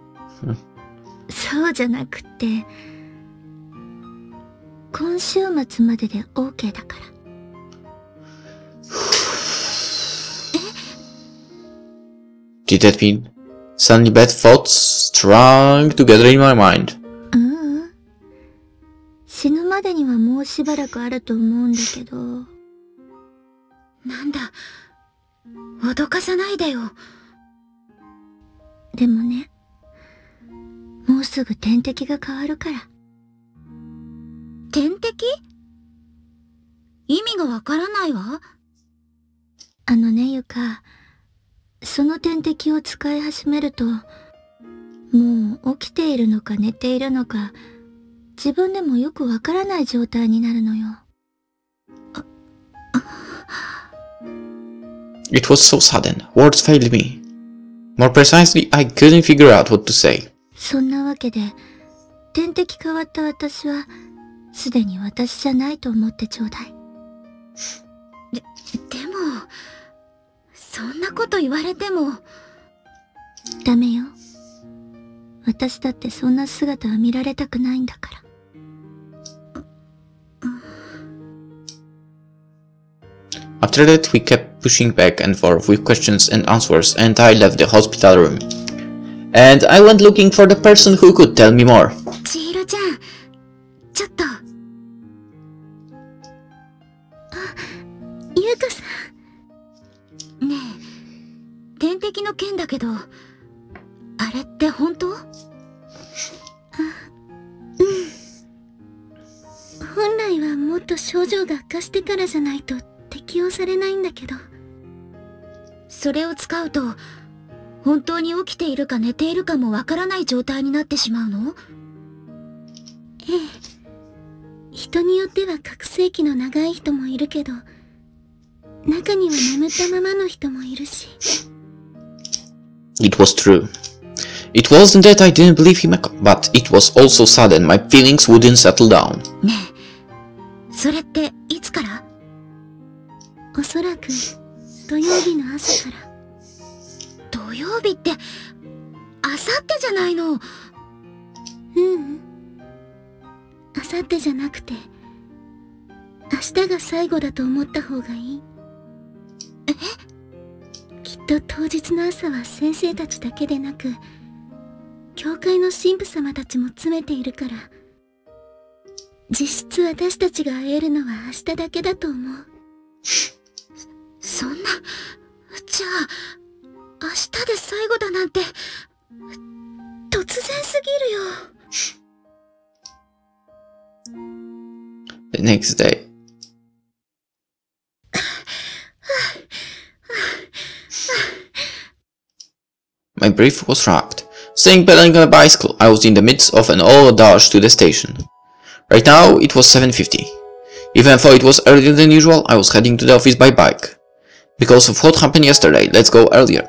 Speaker 3: そうじゃなくって今週末までで OK だから
Speaker 1: Did that mean? Suddenly bad thoughts strung together in my mind?
Speaker 3: ううん死ぬまでにはもうしばらくあると思うんだけど
Speaker 6: なんだ？脅かさないでよ。
Speaker 3: でもねもうすぐ点滴が変わるから
Speaker 6: 点滴意味がわからないわ。
Speaker 3: あのねゆかその点滴を使い始めるともう起きているのか寝ているのか自分でもよくわからない状態になるのよ
Speaker 1: It was so sudden, words failed me. More precisely, I couldn't figure out what to say.
Speaker 3: そんなわけで点滴変わった私はすでに私じゃないと思ってちょうだい
Speaker 6: でも、そんなこと言われても。
Speaker 3: ダメよ私だってそんな姿は見られたくないんだから
Speaker 1: After that, we kept pushing back and forth with questions and answers, and I left the hospital room. And I went looking for the person who could tell me more.
Speaker 3: 千尋ちゃん、ちょっと。あ、ゆうかさん。ねえ、点滴の件だけど、あれって本当あ、うん。本来はもっと症状が悪化してからじゃないと適用されないんだけど。 それを使うと、本当に起きているか寝ているかもわからない状態になってしまうの？ええ。人によっては覚醒期の長い人もいるけど中には眠ったままの人もいるし。
Speaker 1: It was true. It wasn't that I didn't believe him, but it was also sudden my feelings wouldn't settle down.
Speaker 3: ねえ。それっていつから？おそらく土曜日の朝から。土曜日ってあさってじゃないの。ううん。あさってじゃなくて明日が最後だと思った方がいい。え？きっと当日の朝は先生たちだけでなく教会の神父様たちも詰めているから実質私たちが会えるのは明日だけだと思うそんなじゃあ明日で最後だなんて、突然す
Speaker 1: ぎるよ。The next day. My brief was rocked. Staying pedaling on a bicycle, I was in the midst of an all dash to the station. Right now, it was 7.50. Even though it was earlier than usual, I was heading to the office by bike. Because of what happened yesterday, let's go earlier.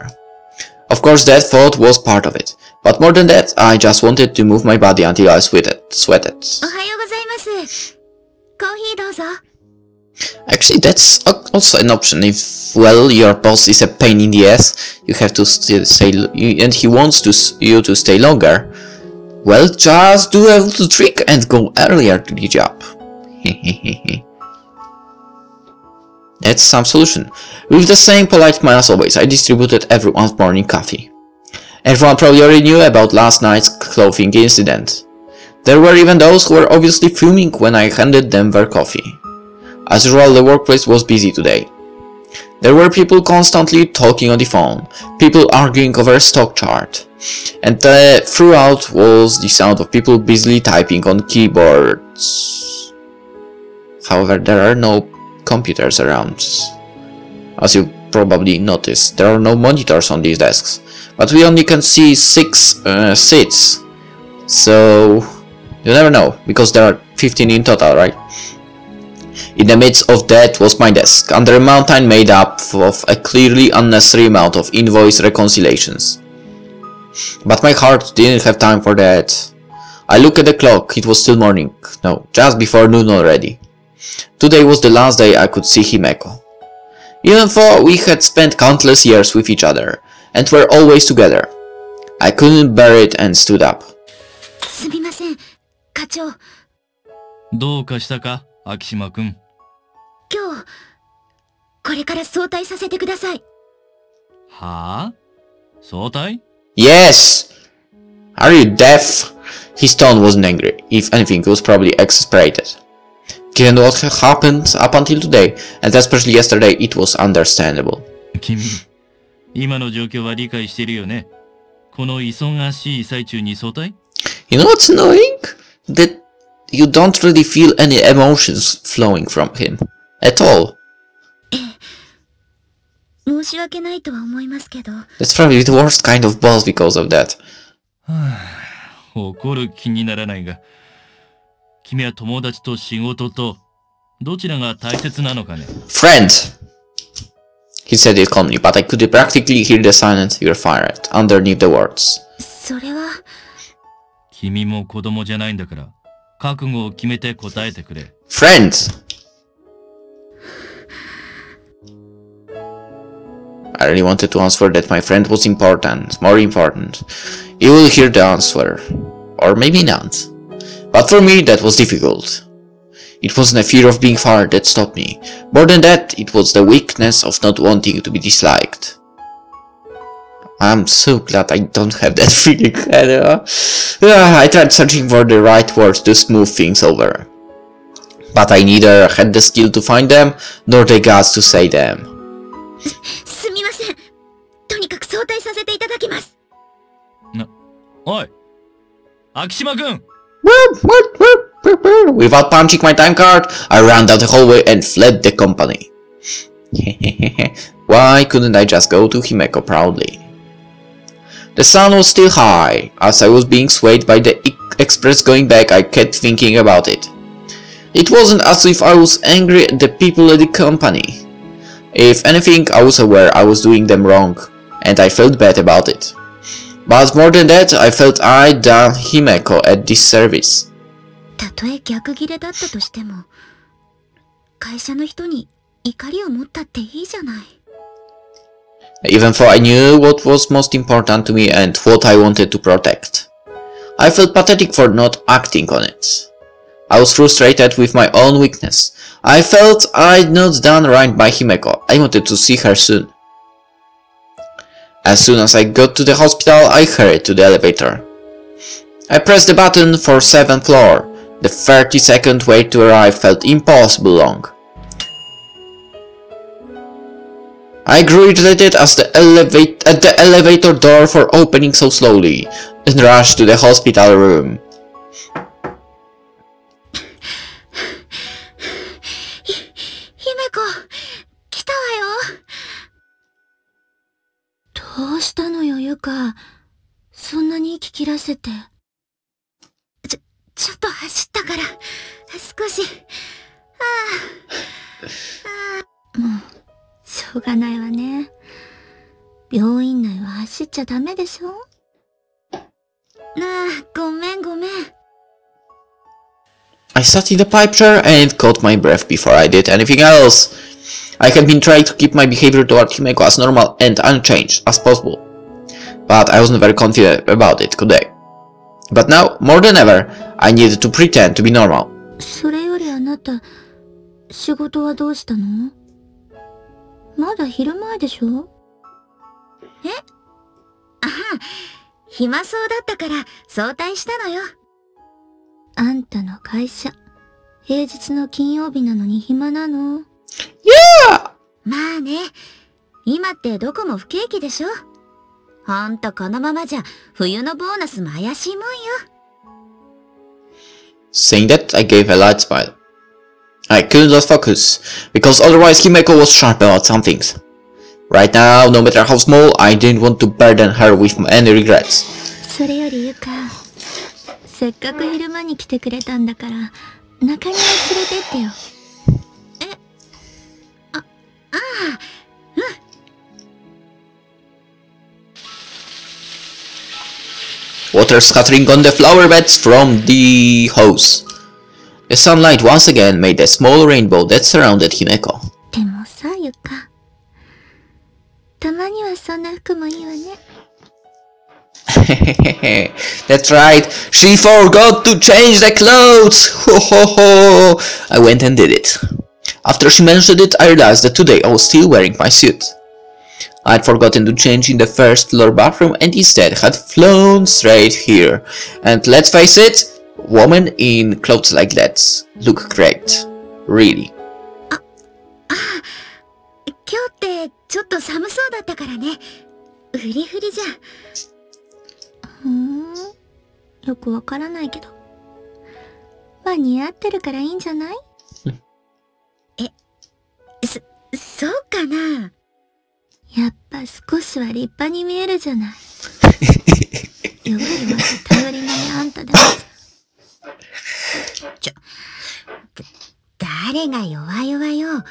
Speaker 1: Of course that thought was part of it, but more than that, I just wanted to move my body until I sweated. sweated. Actually, that's also an option. If, well, your boss is a pain in the ass, you have to stay, and he wants to you to stay longer, well, just do a little trick and go earlier to the job. That's some solution. With the same polite smile as always, I distributed everyone's morning coffee. Everyone probably already knew about last night's clothing incident. There were even those who were obviously fuming when I handed them their coffee. As usual, the workplace was busy today. There were people constantly talking on the phone, people arguing over a stock chart, and throughout was the sound of people busily typing on keyboards. However, there are no computers around. As you probably noticed, there are no monitors on these desks, but we only can see 6 uh, seats, so you never know, because there are 15 in total, right? In the midst of that was my desk, under a mountain made up of a clearly unnecessary amount of invoice reconciliations. But my heart didn't have time for that. I looked at the clock, it was still morning. No, just before noon already. Today was the last day I could see Himeko. Even though we had spent countless years with each other, and were always together. I couldn't bear it and stood up.
Speaker 3: すみません、課長。
Speaker 5: どうかしたか、秋島くん。
Speaker 3: 今日、これから早退させてください。
Speaker 5: はあ早退
Speaker 1: Yes! Are you deaf? His tone wasn't angry. If anything, it was probably exasperated. Given what happened up until today, and especially yesterday, it was understandable.
Speaker 5: 君、今の状況は理解しているよね。この忙しい最中に早退
Speaker 1: You know what's annoying? That you don't really feel any emotions flowing from him. At all.
Speaker 3: 申し訳ないとは思いますけど。
Speaker 1: That's probably the worst kind of boss because of that.
Speaker 5: はあ、怒る気にならないが。 君は友達と仕事と、どちらが大切なのかね
Speaker 1: Friend! He said it calmly, but I could practically hear the silent you're fired underneath the words.
Speaker 3: それは。
Speaker 5: 君も子供じゃないんだから、覚悟を決めて答えてくれ。
Speaker 1: Friend! I really wanted to answer that my friend was important, more important. You will hear the answer. Or maybe not. But for me, that was difficult. It wasn't a fear of being fired that stopped me. More than that, it was the weakness of not wanting to be disliked. I'm so glad I don't have that feeling. I tried searching for the right words to smooth things over. But I neither had the skill to find them, nor the guts to say them.
Speaker 5: No. Oi! Akishima-kun!
Speaker 1: Without punching my time card, I ran down the hallway and fled the company. Why couldn't I just go to Himeko proudly? The sun was still high. As I was being swayed by the express going back, I kept thinking about it. It wasn't as if I was angry at the people at the company. If anything, I was aware I was doing them wrong, and I felt bad about it. But more than that, I felt I'd done Himeko a disservice.
Speaker 3: たとえ逆ギレだったとしても、会社の人に怒りを持ったっていいじゃない。
Speaker 1: even though I knew what was most important to me and what I wanted to protect. I felt pathetic for not acting on it. I was frustrated with my own weakness. I felt I'd not done right by Himeko. I wanted to see her soon. As soon as I got to the hospital, I hurried to the elevator. I pressed the button for 7th floor. The 30 second wait to arrive felt impossible long. I grew irritated as the at the elevator door for opening so slowly, and rushed to the hospital room.
Speaker 3: したのよ、ゆか。そんなに息切らせて。ちょ、ちょっと走ったから、少し。ああ。ああ。もう、しょうがないわね。病院内は走っちゃダメでしょなあ、ごめんごめん。
Speaker 1: I sat in the pipe chair and caught my breath before I did anything else. I had been trying to keep my behavior toward Himeko as normal and unchanged as possible. But I wasn't very confident about it today. But now, more than ever, I needed to pretend to be normal.
Speaker 3: それよりあなた、仕事はどうしたのまだ昼前でしょえああ、暇そうだったから早退したのよ。あんたの会社、平日の金曜日なのに暇なの
Speaker 1: Yeah!
Speaker 3: まあね、今ってどこも不景気でしょほんとこのままじゃ冬のボーナスも怪しいもんよ。
Speaker 1: Saying that, I gave a light smile. I couldn't not focus, because otherwise Himeko was sharp about some things. Right now, no matter how small, I didn't want to burden her with any regrets.
Speaker 3: それよりゆか、せっかく昼間に来てくれたんだから、中庭連れてってよ。え、あ、ああ、
Speaker 1: Water scattering on the flower beds from the hose. The sunlight once again made a small rainbow that surrounded Himeko.
Speaker 3: でもさ、ゆか。たまにはそんな服もいいわね。
Speaker 1: That's right, she forgot to change the clothes! Ho ho ho! I went and did it. After she mentioned it, I realized that today I was still wearing my suit. I'd forgotten to change in the first floor bathroom and instead had flown straight here. And let's face it, women in clothes like that look great. Really.
Speaker 3: 今日ってちょっと寒そうだったからね。フリフリじゃ。ふーん。よくわからないけど。まあ似合ってるからいいんじゃないえ、そ、そうかな やっぱ少しは立派に見えるじゃない弱いわけ頼りないあんただちょ誰が弱いわよ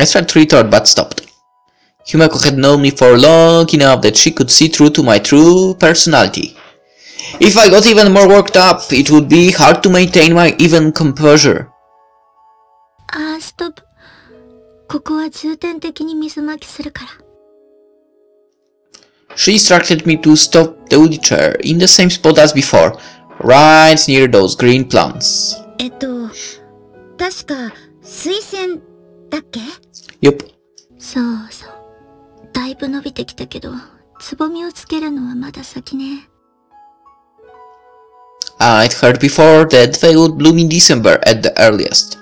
Speaker 1: I started to retort but stopped. Himeko had known me for long enough that she could see through to my true personality. If I got even more worked up, it would be hard to maintain my even composure.
Speaker 3: Ah, uh, stop ここは重点的に水まきするから。
Speaker 1: She instructed me to stop the wheelchair in the same spot as before, right near those green plants.
Speaker 3: えっと、確か、水仙だっけ
Speaker 1: Yup.
Speaker 3: そうそう。大 ぶ伸びてきたけど、つぼみをつけるのはまだ先ね。
Speaker 1: I'd heard before that they would bloom in December at the earliest.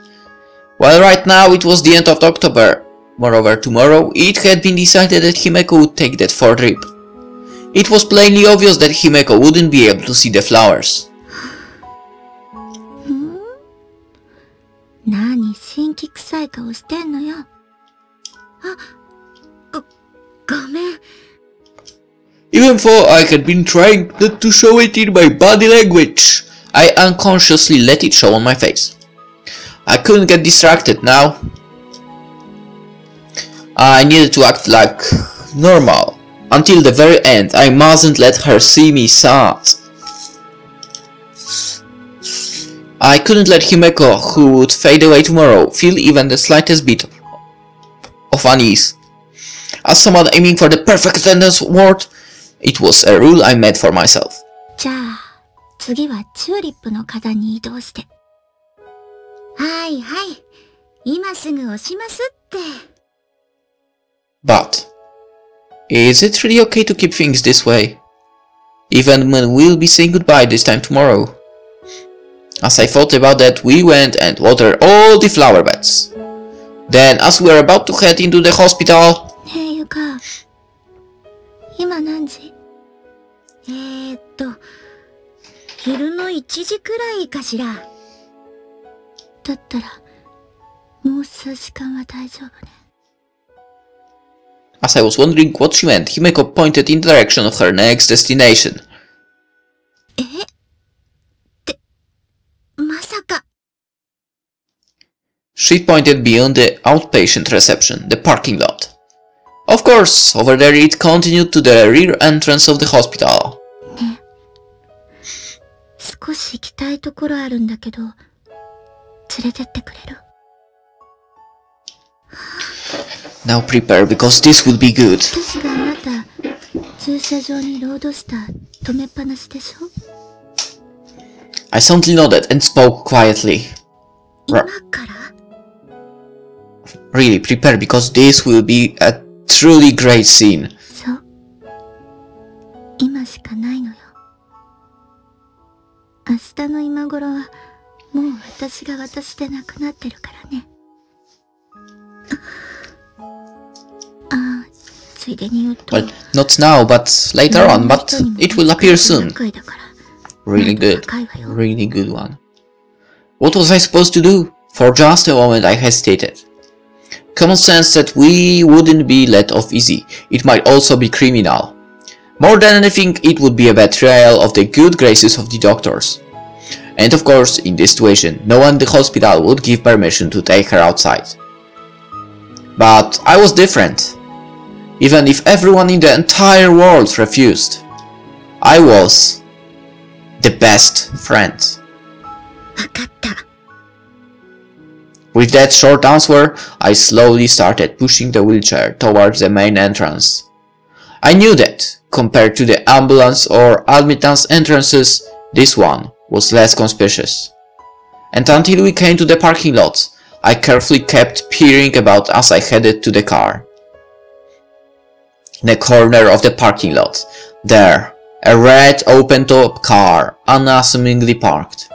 Speaker 1: While right now it was the end of October, moreover tomorrow it had been decided that Himeko would take that far trip. It was plainly obvious that Himeko wouldn't be able to see the flowers. Even though I had been trying not to show it in my body language, I unconsciously let it show on my face. I couldn't get distracted now. I needed to act like normal. Until the very end, I mustn't let her see me sad. I couldn't let Himeko, who would fade away tomorrow, feel even the slightest bit of unease. As someone aiming for the perfect attendance award, it was a rule I made for myself.
Speaker 3: じゃあ、次はチューリップの花壇に移動して。 はいはい。今すぐ押しますって。
Speaker 1: But, is it really okay to keep things this way? Even when we'll be saying goodbye this time tomorrow. As I thought about that, we went and watered all the flower beds. Then, as we were about to head into the hospital,
Speaker 3: ねえ、ゆか。今何時えー、っと、昼の1時くらいかしら。 だったら、もう数時間は大丈夫ね。
Speaker 1: as I was wondering what she meant, Himeko pointed in the direction of her next destination.
Speaker 3: えって、まさか。
Speaker 1: She pointed beyond the outpatient reception, the parking lot. Of course, over there it continued to the rear entrance of the hospital.
Speaker 3: 少し行きたいところあるんだけど、 連れてってくれる
Speaker 1: Now prepare because this will be good.
Speaker 3: 確かあなた、駐車場にロードスター止めっぱなしでしょ
Speaker 1: I silently nodded and spoke quietly.
Speaker 3: 今から
Speaker 1: Really, prepare because this will be a truly great scene.
Speaker 3: そう。今しかないのよ。明日の今頃は、 もう私が私でなくなってるからね。ああ、ついでに言うと。
Speaker 1: Well, not now, but later on, but it will appear soon.
Speaker 3: 高いだから
Speaker 1: Really good.
Speaker 3: 高いわよ。
Speaker 1: Really good one. What was I supposed to do? For just a moment I hesitated. Common sense that we wouldn't be let off easy. It might also be criminal. More than anything, it would be a betrayal of the good graces of the doctors. And of course, in this situation, no one in the hospital would give permission to take her outside. But I was different. Even if everyone in the entire world refused, I was the best friend. With that short answer, I slowly started pushing the wheelchair towards the main entrance. I knew that, compared to the ambulance or admittance entrances, this one was less conspicuous. And until we came to the parking lot, I carefully kept peering about as I headed to the car. In the corner of the parking lot, there, a red open-top car unassumingly parked.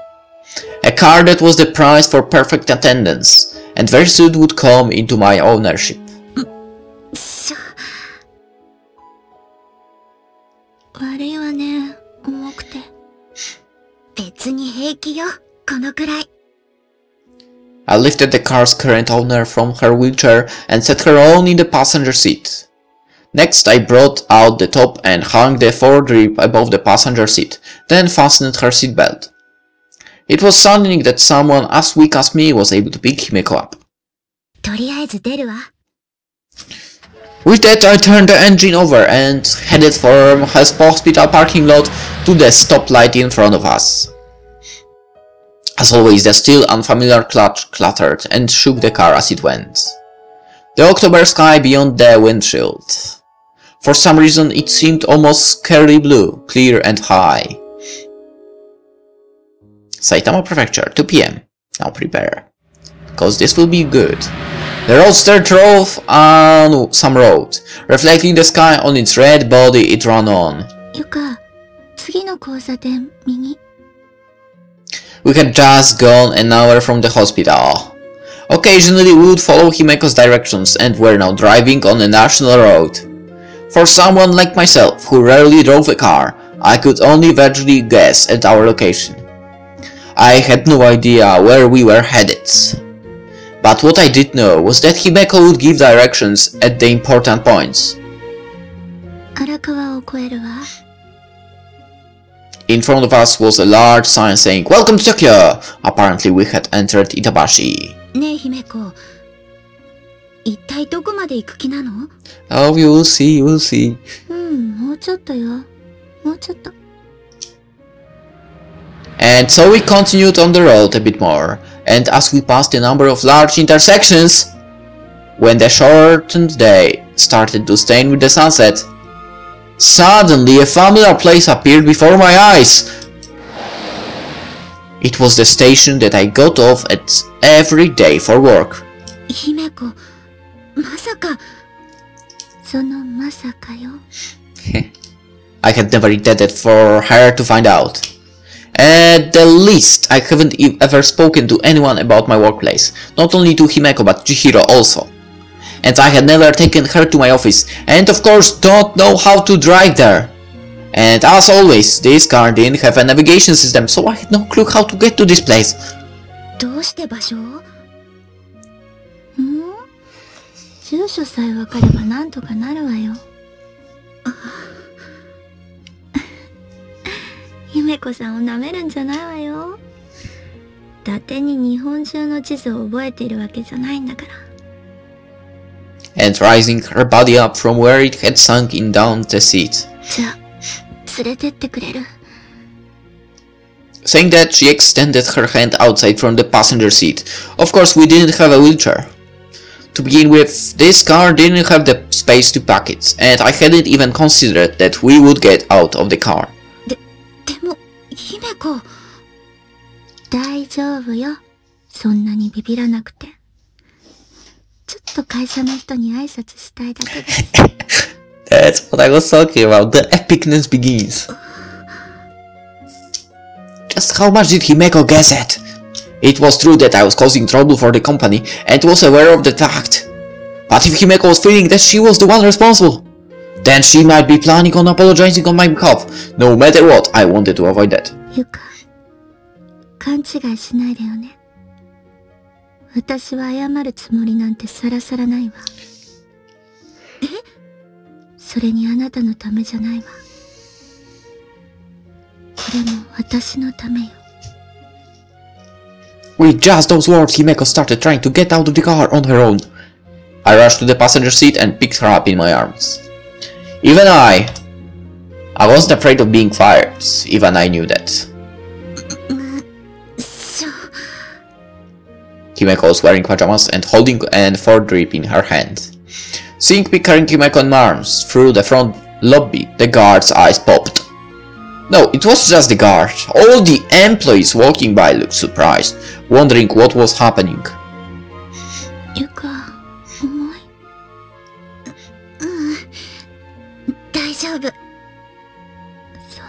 Speaker 1: A car that was the price for perfect attendance, and very soon would come into my ownership. I lifted the car's current owner from her wheelchair and set her on in the passenger seat. Next I brought out the top and hung the forward rib above the passenger seat, then fastened her seatbelt. It was stunning that someone as weak as me was able to pick Himeko up. With that I turned the engine over and headed for a hospital parking lot to the stoplight in front of us. As always, the still unfamiliar clutch clattered and shook the car as it went. The October sky beyond the windshield. For some reason, it seemed almost scarily blue, clear and high. Saitama Prefecture, 2 pm. Now prepare. Because this will be good. The roadster drove on some road, reflecting the sky on its red body it ran on.
Speaker 3: ゆか、次の交差点、右。
Speaker 1: We had just gone an hour from the hospital. Occasionally we would follow Himeko's directions and were now driving on a national road. For someone like myself, who rarely drove a car, I could only vaguely guess at our location. I had no idea where we were headed. But what I did know was that Himeko would give directions at the important points. In front of us was a large sign saying, Welcome to Tokyo! Apparently we had entered Itabashi. Oh, you will see,
Speaker 3: you will see.
Speaker 1: And so we continued on the road a bit more, and as we passed a number of large intersections, when the shortened day started to stain with the sunset, Suddenly, a familiar place appeared before my eyes. It was the station that I got off at every day for work.
Speaker 3: Himeko, Masaka. Sono Masaka yo.
Speaker 1: I had never intended for her to find out. At the least, I haven't ever spoken to anyone about my workplace. Not only to Himeko, but Chihiro also and I had never taken her to my office, and of course don't know how to drive there. And as always, this car didn't have a navigation system, so I had no clue how to get to this place.
Speaker 3: Himeko さんをなめるんじゃないわよ。伊達に日本中の地図を覚えているわけじゃないんだから。
Speaker 1: and raising her body up from where it had sunk in down the seat. Saying that, she extended her hand outside from the passenger seat. Of course, we didn't have a wheelchair. To begin with, this car didn't have the space to pack it, and I hadn't even considered that we would get out of the car.
Speaker 3: But, ちょっと会社の人に挨拶したいだけです。
Speaker 1: That's what I was talking about, the epicness begins. Just how much did Himeko guess at? It was true that I was causing trouble for the company and was aware of the fact. But if Himeko was feeling that she was the one responsible, then she might be planning on apologizing on my behalf. No matter what, I wanted to avoid that.
Speaker 3: ゆか、勘違いしないでよね。 私は謝るつもりなんてさらさらないわ。えそれにあなたのためじゃないわ。これも私のためよ。
Speaker 1: With just those words, Himeko started trying to get out of the car on her own. I rushed to the passenger seat and picked her up in my arms. Even I... I wasn't afraid of being fired, even I knew that. Himeko was wearing pajamas and holding an four-drip in her hand. Seeing me carrying Himeko in my arms through the front lobby, the guard's eyes popped. No, it was just the guard. All the employees walking by looked surprised, wondering what was happening.
Speaker 3: Yuko, omoi. Um, ah, daijoubu. So.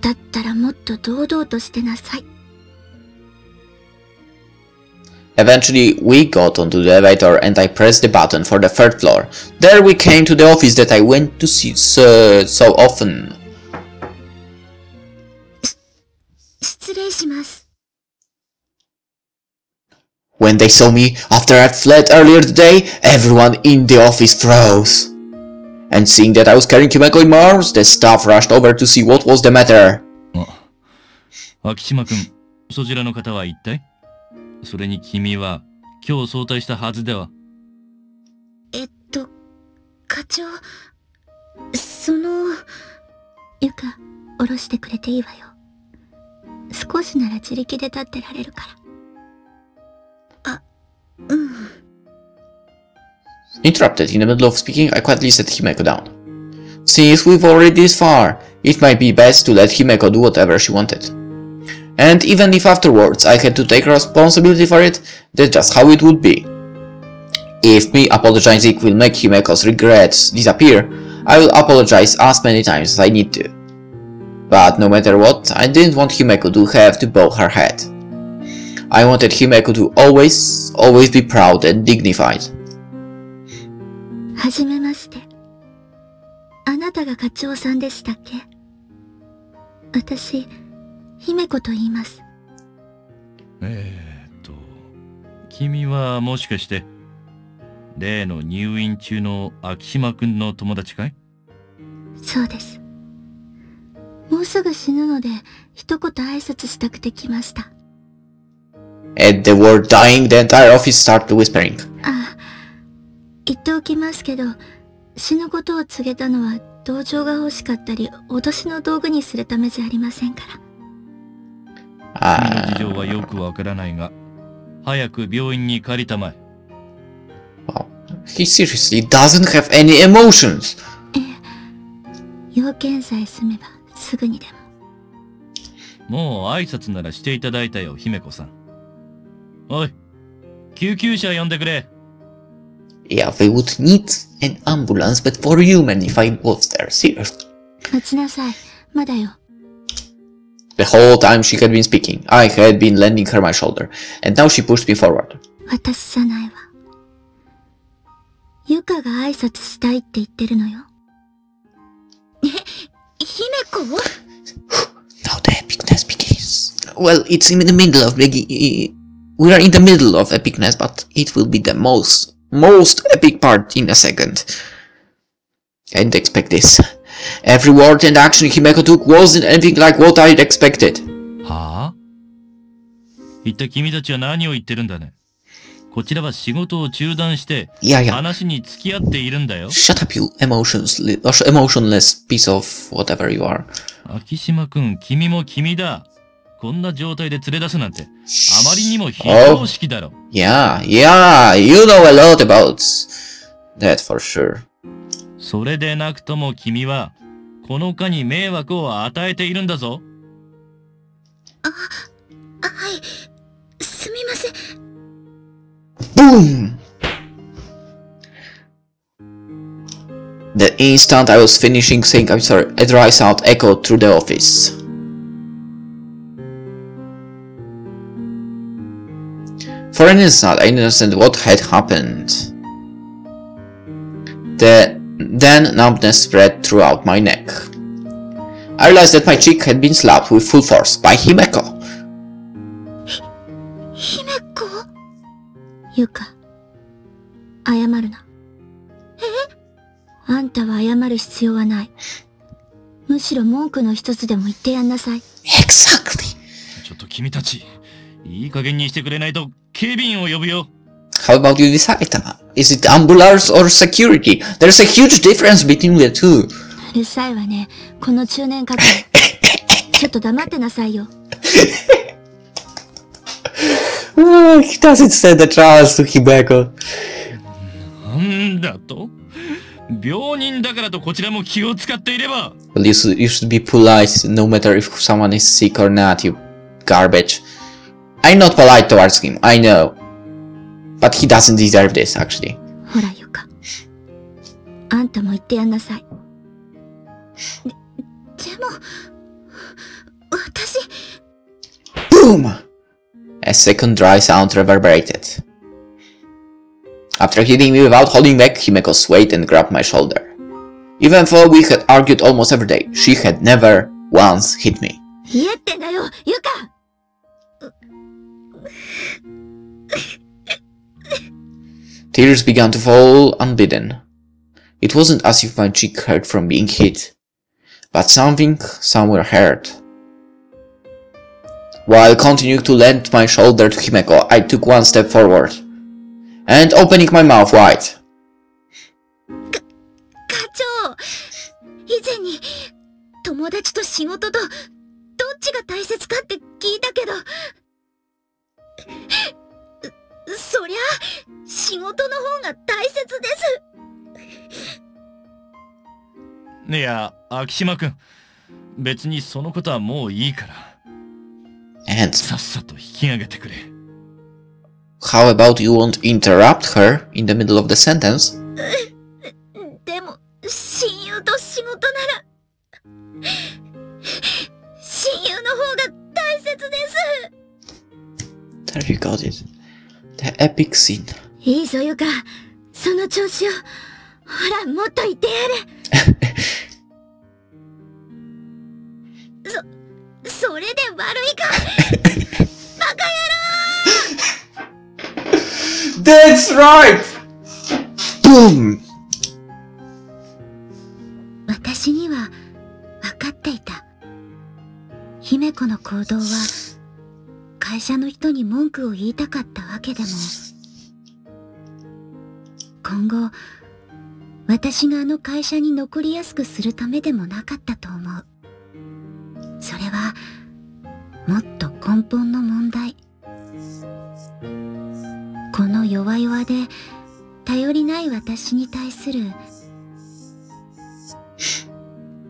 Speaker 3: だったらもっと堂々としてなさい。
Speaker 1: Eventually we got onto the elevator and I pressed the button for the third floor. There we came to the office that I went to see so, so often. When they saw me, after I fled earlier today, everyone in the office froze. And seeing that I was carrying Himeko in my arms, the staff rushed over to see what was the matter.
Speaker 5: あ、秋島君、そちらの方は一体それに君は今日早退したはずでは
Speaker 3: えっと、課長、その、ゆか、下ろしてくれていいわよ。少しなら自力で立ってられるから。あ、うん。
Speaker 1: Interrupted in the middle of speaking, I quietly set Himeko down. Since we've already this far, it might be best to let Himeko do whatever she wanted. And even if afterwards I had to take responsibility for it, that's just how it would be. If me apologizing will make Himeko's regrets disappear, I will apologize as many times as I need to. But no matter what, I didn't want Himeko to have to bow her head. I wanted Himeko to always, always be proud and dignified.
Speaker 3: はじめまして。あなたが課長さんでしたっけ私、 姫子と言います。
Speaker 5: えーっと、君はもしかして、例の入院中の秋島くんの友達かい？
Speaker 3: そうです。もうすぐ死ぬので、一言挨拶したくて来ました。
Speaker 1: At the word dying, the entire office started whispering.
Speaker 3: ああ、言っておきますけど、死ぬことを告げたのは同情が欲しかったり、脅しの道具にするためじゃありませんから。
Speaker 5: 君の事
Speaker 1: Uh,
Speaker 5: 情はよくわからないが、早く病院に借りたまえ。
Speaker 1: wow. He seriously doesn't have any emotions.
Speaker 3: 要件さえ済めば、すぐにでも。
Speaker 5: もう挨拶ならしていただいたよ、姫子さん。おい、救急車呼んでくれ。
Speaker 1: Yeah, they would need an ambulance, but for human if I was there, seriously.
Speaker 3: 待ちなさい。まだよ。
Speaker 1: The whole time she had been speaking, I had been lending her my shoulder, and now she pushed me forward.
Speaker 3: 私じゃないわ。ゆかが挨拶したいって言ってるのよ。え、姫子
Speaker 1: Now the epicness begins. Well, it's in the middle of the... We are in the middle of epicness, but it will be the most, most epic part in a second. I didn't expect this. Every word and action Himeko took wasn't anything like what I'd expected.
Speaker 5: はあ一体君たちは何を言ってるんだね。こちらは仕事を中断して、
Speaker 1: Yeah, yeah.
Speaker 5: 話に付き合っているんだよ。
Speaker 1: Shut up, you emotions, emotionless piece of whatever you are.
Speaker 5: 秋島くん、君も君だ。こんな状態で連れ出すなんて、あまりにも非常識だろ。
Speaker 1: Yeah, yeah, you know a lot about that for sure.
Speaker 5: それでなくとも君は、この課に迷惑を与えているんだぞ。
Speaker 3: はい。すみません。
Speaker 1: Boom! The instant I was finishing saying I'm sorry, a dry sound echoed through the office. For an instant, I didn't understand what had happened. The then numbness spread throughout my neck. I realized that my cheek had been slapped with full force by Himeko.
Speaker 3: 姫子ゆか、謝るな。えあんたは謝る必要はない。むしろ文句の一つでも言ってやんなさい。
Speaker 1: Exactly.
Speaker 5: ちょっと君たち、いい加減にしてくれないと警備員を呼ぶよ。
Speaker 1: How about you decide? Is it ambulance or security? There's a huge difference between the two.
Speaker 3: うるさいわね。この中年かけ。ちょっと黙ってなさいよ。
Speaker 1: He doesn't send the trials to Himeko.
Speaker 5: なんだと病人だからとこちらも気を使っていれば
Speaker 1: you should, you should be polite no matter if someone is sick or not, you garbage. I'm not polite towards him, I know. But he doesn't deserve this, actually.
Speaker 3: ほらゆか。あんたも言ってやんなさい。で、でも、私、
Speaker 1: Boom! A second dry sound reverberated. After hitting me without holding back, Himeko swayed and grabbed my shoulder. Even though we had argued almost every day, she had never once hit me.
Speaker 3: 言えってんだよ、ゆか
Speaker 1: Tears began to fall unbidden. It wasn't as if my cheek hurt from being hit, but something somewhere hurt. While continuing to lend my shoulder to Himeko, I took one step forward, and opening my mouth wide.
Speaker 3: 課長以前に、友達と仕事と、どっちが大切かって聞いたけど、 そりゃ、仕事の方が大切です。
Speaker 5: いや、秋島くん。別にそのことはもういいから。さっさと引き上げてくれ。
Speaker 1: how about you won't interrupt her in the middle of the sentence?
Speaker 3: でも、親友と仕事なら、親友の方が大切です。
Speaker 1: There you got it. The epic scene.
Speaker 3: いいぞ、ゆか。その調子を。ほら、もっと言ってやれ。そ、それで悪いか。
Speaker 1: That's right! Boom!
Speaker 3: 私には分かっていた。姫子の行動は会社の人に文句を言いたかったわけでも、今後私があの会社に残りやすくするためでもなかったと思う。それはもっと根本の問題。この弱々で頼りない私に対する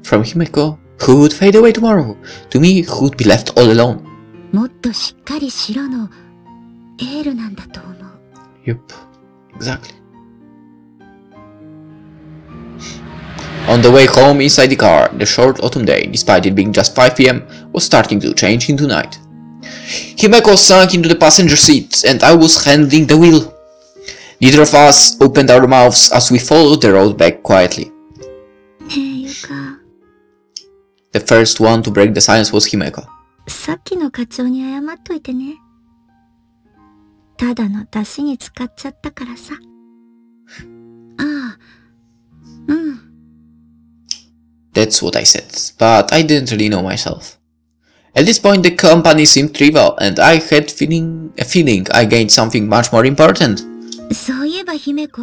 Speaker 1: From Himeko, who would fade away tomorrow, to me, who would be left all alone?
Speaker 3: もっとしっかりしろのエールなんだと思う。
Speaker 1: Yup, exactly. On the way home inside the car, the short autumn day, despite it being just 5 pm, was starting to change into night. Himeko sank into the passenger seat, and I was handling the wheel. Neither of us opened our mouths as we followed the road back quietly.
Speaker 3: ねえ、ゆか。
Speaker 1: The first one to break the silence was Himeko.
Speaker 3: さっきの課長に謝っといてね。ただの出汁に使っちゃったからさ。ああ、うん。
Speaker 1: That's what I said, but I didn't really know myself. At this point the company seemed trivial, and I had feeling, a feeling I gained something much more important.
Speaker 3: そういえば姫子、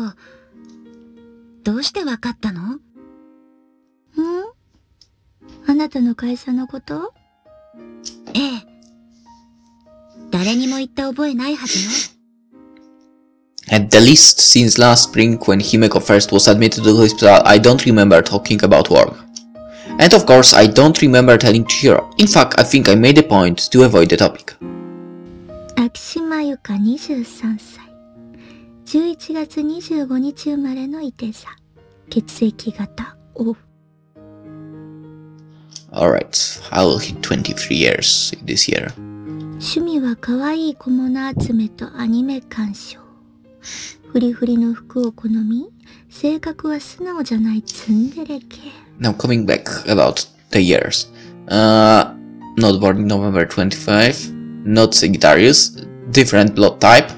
Speaker 3: どうしてわかったのんあなたの会社のこと ええ。誰にも言った覚えないはずよ。
Speaker 1: At the least, since last spring when Himeko first was admitted to the hospital, I don't remember talking about work. And of course, I don't remember telling Chihiro. In fact, I think I made a point to avoid the topic.
Speaker 3: 秋島ゆか23歳。11月25日生まれのいて座。血液型 O。
Speaker 1: Alright, I'll hit 23 years this year.
Speaker 3: 趣味は可愛い小物集めとアニメ鑑賞。フリフリの服を好み、性格は素直じゃないツンデレ系。
Speaker 1: Now coming back about the years. Uh, not born in November 25, not Sagittarius, different blood type.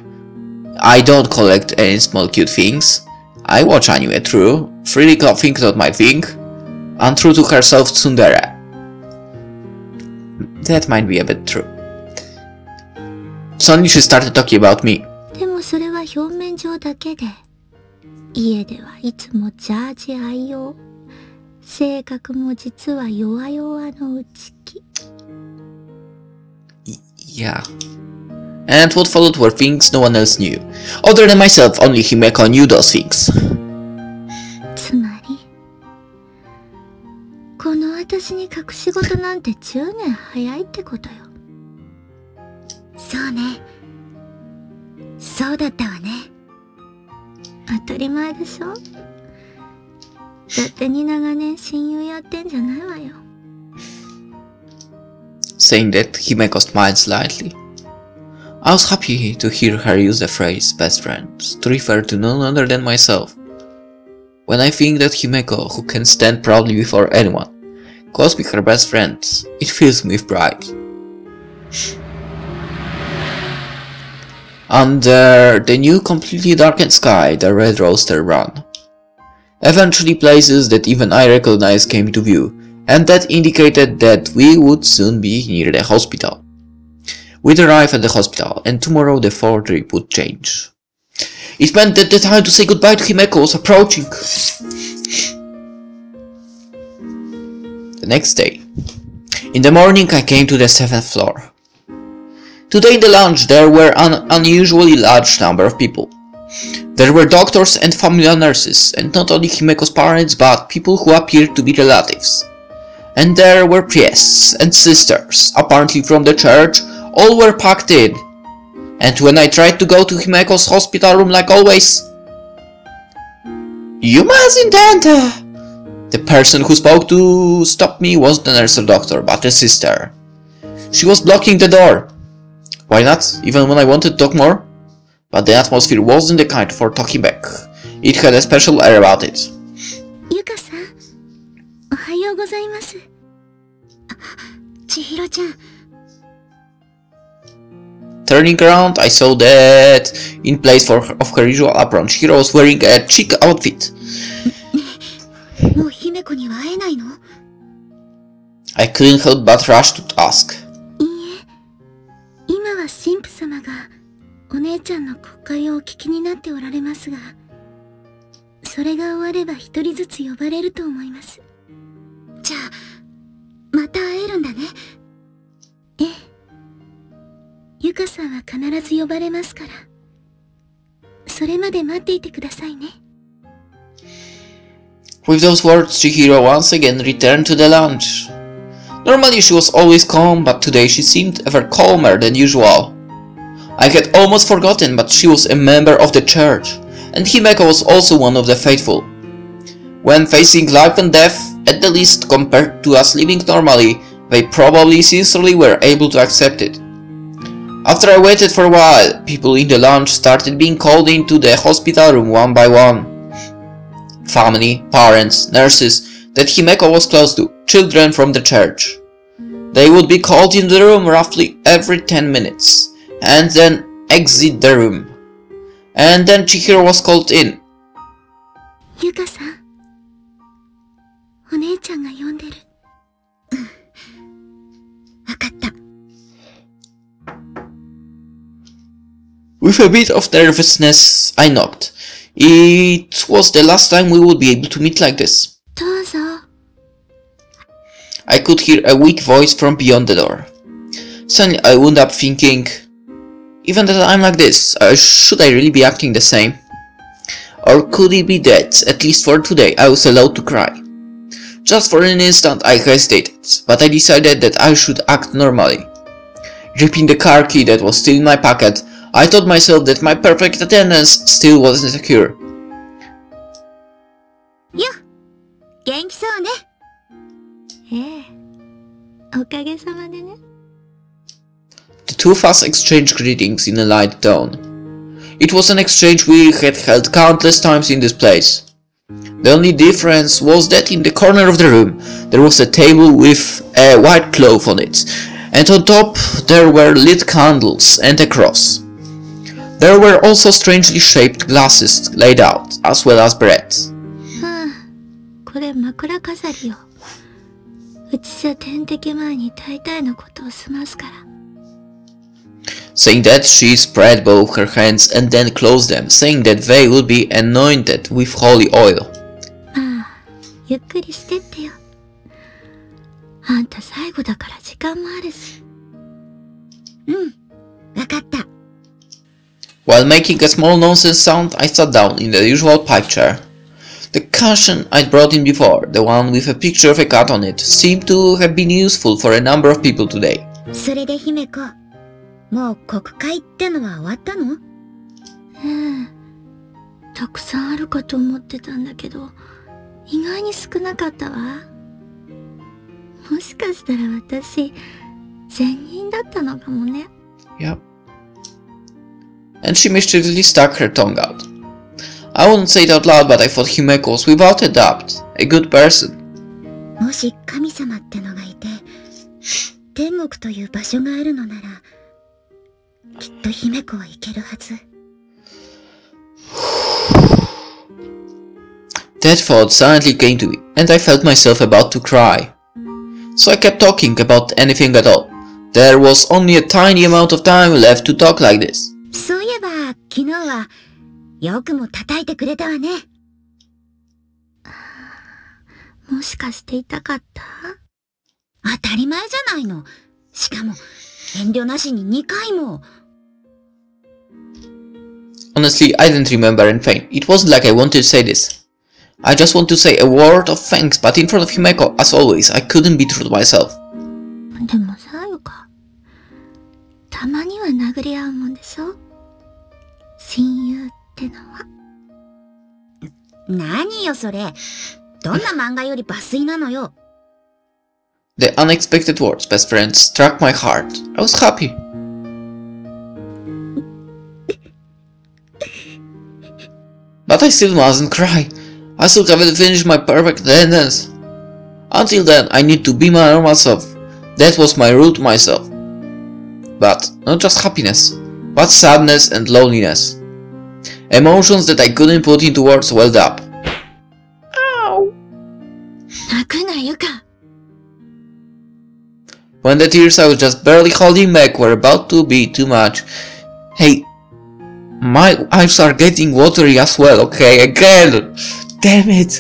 Speaker 1: I don't collect any small cute things. I watch anime true, freely think not my thing. Untrue to herself tsundere. That might be a bit true. Suddenly she started talking about me.
Speaker 3: でもそれは表面上だけで。家ではいつもジャージ愛用。性格も実は弱々の内気。
Speaker 1: Yeah. And what followed were things no one else knew. Other than myself, only Himeko knew those things.
Speaker 3: 私に隠し事なんて10年早いってことよ。そうね。そうだったわね。当たり前でしょ勝手に長年親友やってんじゃないわよ。
Speaker 1: Saying that, Himeko smiled slightly. I was happy to hear her use the phrase best friends to refer to none other than myself. When I think that Himeko, who can stand proudly before anyone, calls her best friend, it fills me with pride. Under the new completely darkened sky, the red rooster ran. Eventually places that even I recognized came to view, and that indicated that we would soon be near the hospital. We'd arrive at the hospital, and tomorrow the fall trip would change. It meant that the time to say goodbye to Himeko was approaching. The next day. In the morning I came to the seventh floor. Today in the lounge there were an unusually large number of people. There were doctors and family nurses, and not only Himeko's parents, but people who appeared to be relatives. And there were priests and sisters, apparently from the church, All were packed in. And when I tried to go to Himeko's hospital room like always... Yuma isn't there! The person who spoke to stop me was the nurse or doctor, but a sister. She was blocking the door. Why not, even when I wanted to talk more? But the atmosphere wasn't the kind for talking back. It had a special air about it.
Speaker 3: Yuka-san, ohayou gozaimasu. Chihiro-chan,
Speaker 1: Turning around, I saw that in place for, of her usual apron, Chihiro was wearing a chic outfit.
Speaker 3: Oh, 子には会えないの
Speaker 1: ？I couldn't help but rush to ask.
Speaker 3: いいえ、今は神父様がお姉ちゃんの国会をお聞きになっておられますが、それが終われば一人ずつ呼ばれると思います。じゃあ、また会えるんだね。ええ。ゆかさんは必ず呼ばれますから。それまで待っていてくださいね。
Speaker 1: With those words, Chihiro once again returned to the lounge. Normally she was always calm, but today she seemed ever calmer than usual. I had almost forgotten, but she was a member of the church, and Himeko was also one of the faithful. When facing life and death, at the least compared to us living normally, they probably sincerely were able to accept it. After I waited for a while, people in the lounge started being called into the hospital room one by one family, parents, nurses that Himeko was close to, children from the church. They would be called in the room roughly every 10 minutes, and then exit the room. And then Chihiro was called in.
Speaker 3: ゆかさん。お姉ちゃんが呼んでる。うん。わかった。
Speaker 1: With a bit of nervousness, I knocked. It was the last time we would be able to meet like this. I could hear a weak voice from beyond the door. Suddenly I wound up thinking, even that I'm like this, uh, should I really be acting the same? Or could it be that, at least for today, I was allowed to cry? Just for an instant I hesitated, but I decided that I should act normally. Gripping the car key that was still in my pocket, I told myself that my perfect attendance still wasn't secure.
Speaker 3: よ元気そうね。ええ。おかげさまでね。
Speaker 1: The two of us exchanged greetings in a light tone. It was an exchange we had held countless times in this place. The only difference was that in the corner of the room there was a table with a white cloth on it, and on top there were lit candles and a cross. There were also strangely shaped glasses laid out, as well as bread.
Speaker 3: はあ、これ枕飾りよ。うちじゃ点滴前に大体のことを済ますから。
Speaker 1: Saying that, she spread both her hands and then closed them, saying that they would be anointed with holy oil.
Speaker 3: まあ、ゆっくりしてってよ。あんた最後だから時間もあるし。うん、わかった。
Speaker 1: While making a small nonsense sound, I sat down in the usual pipe chair. The cushion I'd brought in before, the one with a picture of a cat on it, seemed to have been useful for a number of people today.
Speaker 3: それで姫子、もう国会ってのは終わったのええ、たくさんあるかと思ってたんだけど、意外に少なかったわ。もしかしたら私、善人だったのかもね。
Speaker 1: Yep. And she mischievously stuck her tongue out. I wouldn't say it out loud, but I thought Himeko was without a doubt a good person.
Speaker 3: もし神様ってのがいて、天国という場所があるのなら、きっと姫子は行けるはず。
Speaker 1: That thought suddenly came to me, and I felt myself about to cry. So I kept talking about anything at all. There was only a tiny amount of time left to talk like this.
Speaker 3: そういえば、昨日は、よくも叩いてくれたわね。もしかして痛かった当たり前じゃないの。しかも、遠慮なしに2回も。
Speaker 1: Honestly, I didn't remember anything. It wasn't like I wanted to say this. I just want to say a word of thanks, but in front of Himeko, as always, I couldn't be true to myself.
Speaker 3: でもさ、よか。たまには殴り合うもんでしょ親友ってのは。
Speaker 4: 何よそれ。どんな漫画より抜粋なのよ。
Speaker 1: The unexpected words, best friend, struck my heart. I was happy. But I still mustn't cry. I still haven't finished my perfect sentence. Until then, I need to be my normal self. That was my rule to myself. But not just happiness, but sadness and loneliness. Emotions that I couldn't put into words welled up. When the tears I was just barely holding back were about to be too much. Hey, my eyes are getting watery as well, okay, again! Damn it!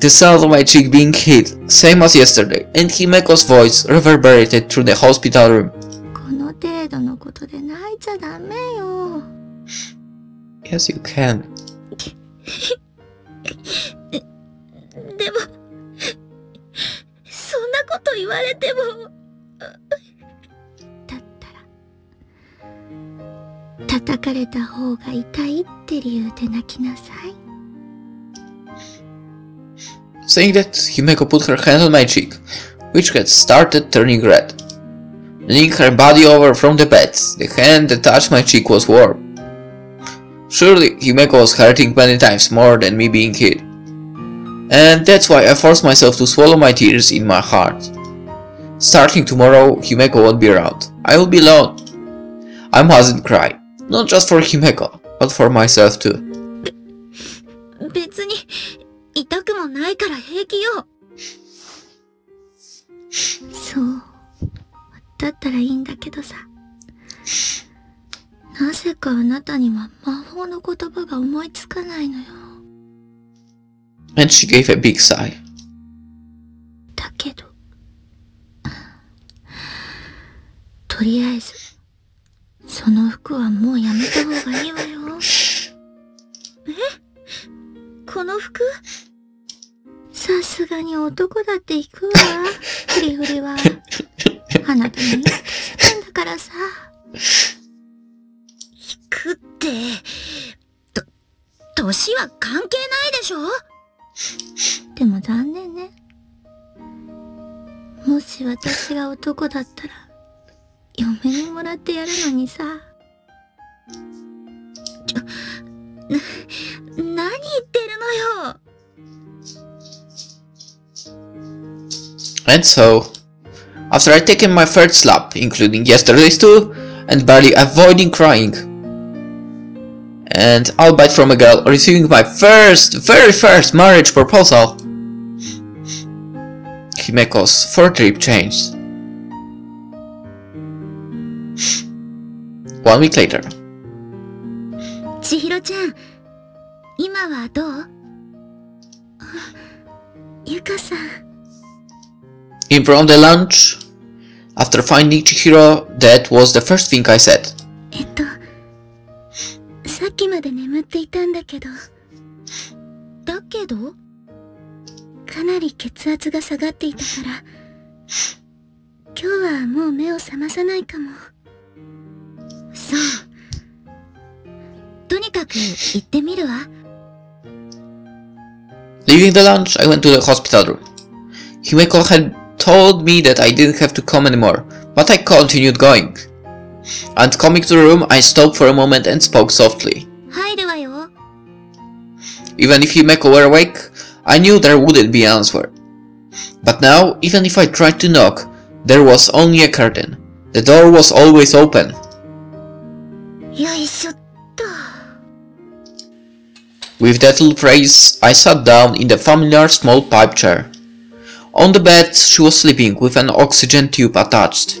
Speaker 1: The sound of my cheek being hit, same as yesterday, and Himeko's voice reverberated through the hospital room. Yes, you can.
Speaker 3: でも、そんなこと言われても。だったら、叩かれた方が痛いって理由で泣きなさい。
Speaker 1: Saying that, Himeko put her hand on my cheek, which had started turning red. Leaning her body over from the bed, the hand that touched my cheek was warm. Surely, Himeko was hurting many times more than me being hit. And that's why I forced myself to swallow my tears in my heart. Starting tomorrow, Himeko won't be around. I will be alone. I mustn't cry. Not just for Himeko, but for myself too.
Speaker 3: 別に、痛くもないから平気よ。そう。だったらいいんだけどさ。 なぜかあなたには魔法の言葉が思いつかないのよ。
Speaker 1: And she gave a big sigh.
Speaker 3: だけど。とりあえず、その服はもうやめた方がいいわよ。え？この服？さすがに男だって行くわ。フリフリは。あなたのいいことしてんだからさ。
Speaker 4: って、と、年は関係ないでしょ
Speaker 3: でも残念ね。もし私が男だったら、嫁にもらってやるのにさ。
Speaker 4: な何言ってるのよ
Speaker 1: And so, after I taken my third slap, including yesterday's too, and barely avoiding crying, and albeit from a girl receiving my first, very first marriage proposal, Himeko's third trip changed. One week later,
Speaker 4: 千尋ちゃん、今はどう
Speaker 3: ゆかさん、
Speaker 1: in front of the lunch, after finding Chihiro, that was the first thing I said.
Speaker 3: えっと、 さっきまで眠っていたんだけど、
Speaker 4: だけど
Speaker 3: かなり血圧が下がっていたから、今日はもう目を覚まさないかも。
Speaker 4: そう。とにかく行ってみるわ。
Speaker 1: Leaving the lunch, I went to the hospital room. Himeko had told me that I didn't have to come anymore, but I continued going. And coming to the room, I stopped for a moment and spoke softly. Even if Himeko were awake, I knew there wouldn't be an answer. But now, even if I tried to knock, there was only a curtain. The door was always open. With that little phrase, I sat down in the familiar small pipe chair. On the bed, she was sleeping with an oxygen tube attached.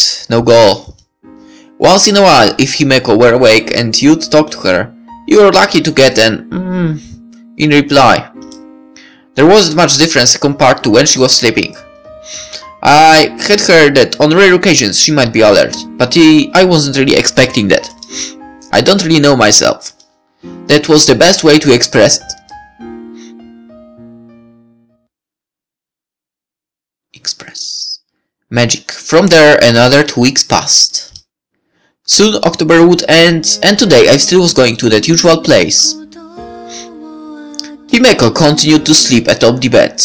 Speaker 1: no goal. Once in a while, if Himeko were awake and you'd talk to her, you were lucky to get an mm in reply. There wasn't much difference compared to when she was sleeping. I had heard that on rare occasions she might be alert, but I wasn't really expecting that. I don't really know myself. That was the best way to express it. Magic. From there, another two weeks passed. Soon October would end, and today I still was going to that usual place. Himeko continued to sleep atop the bed.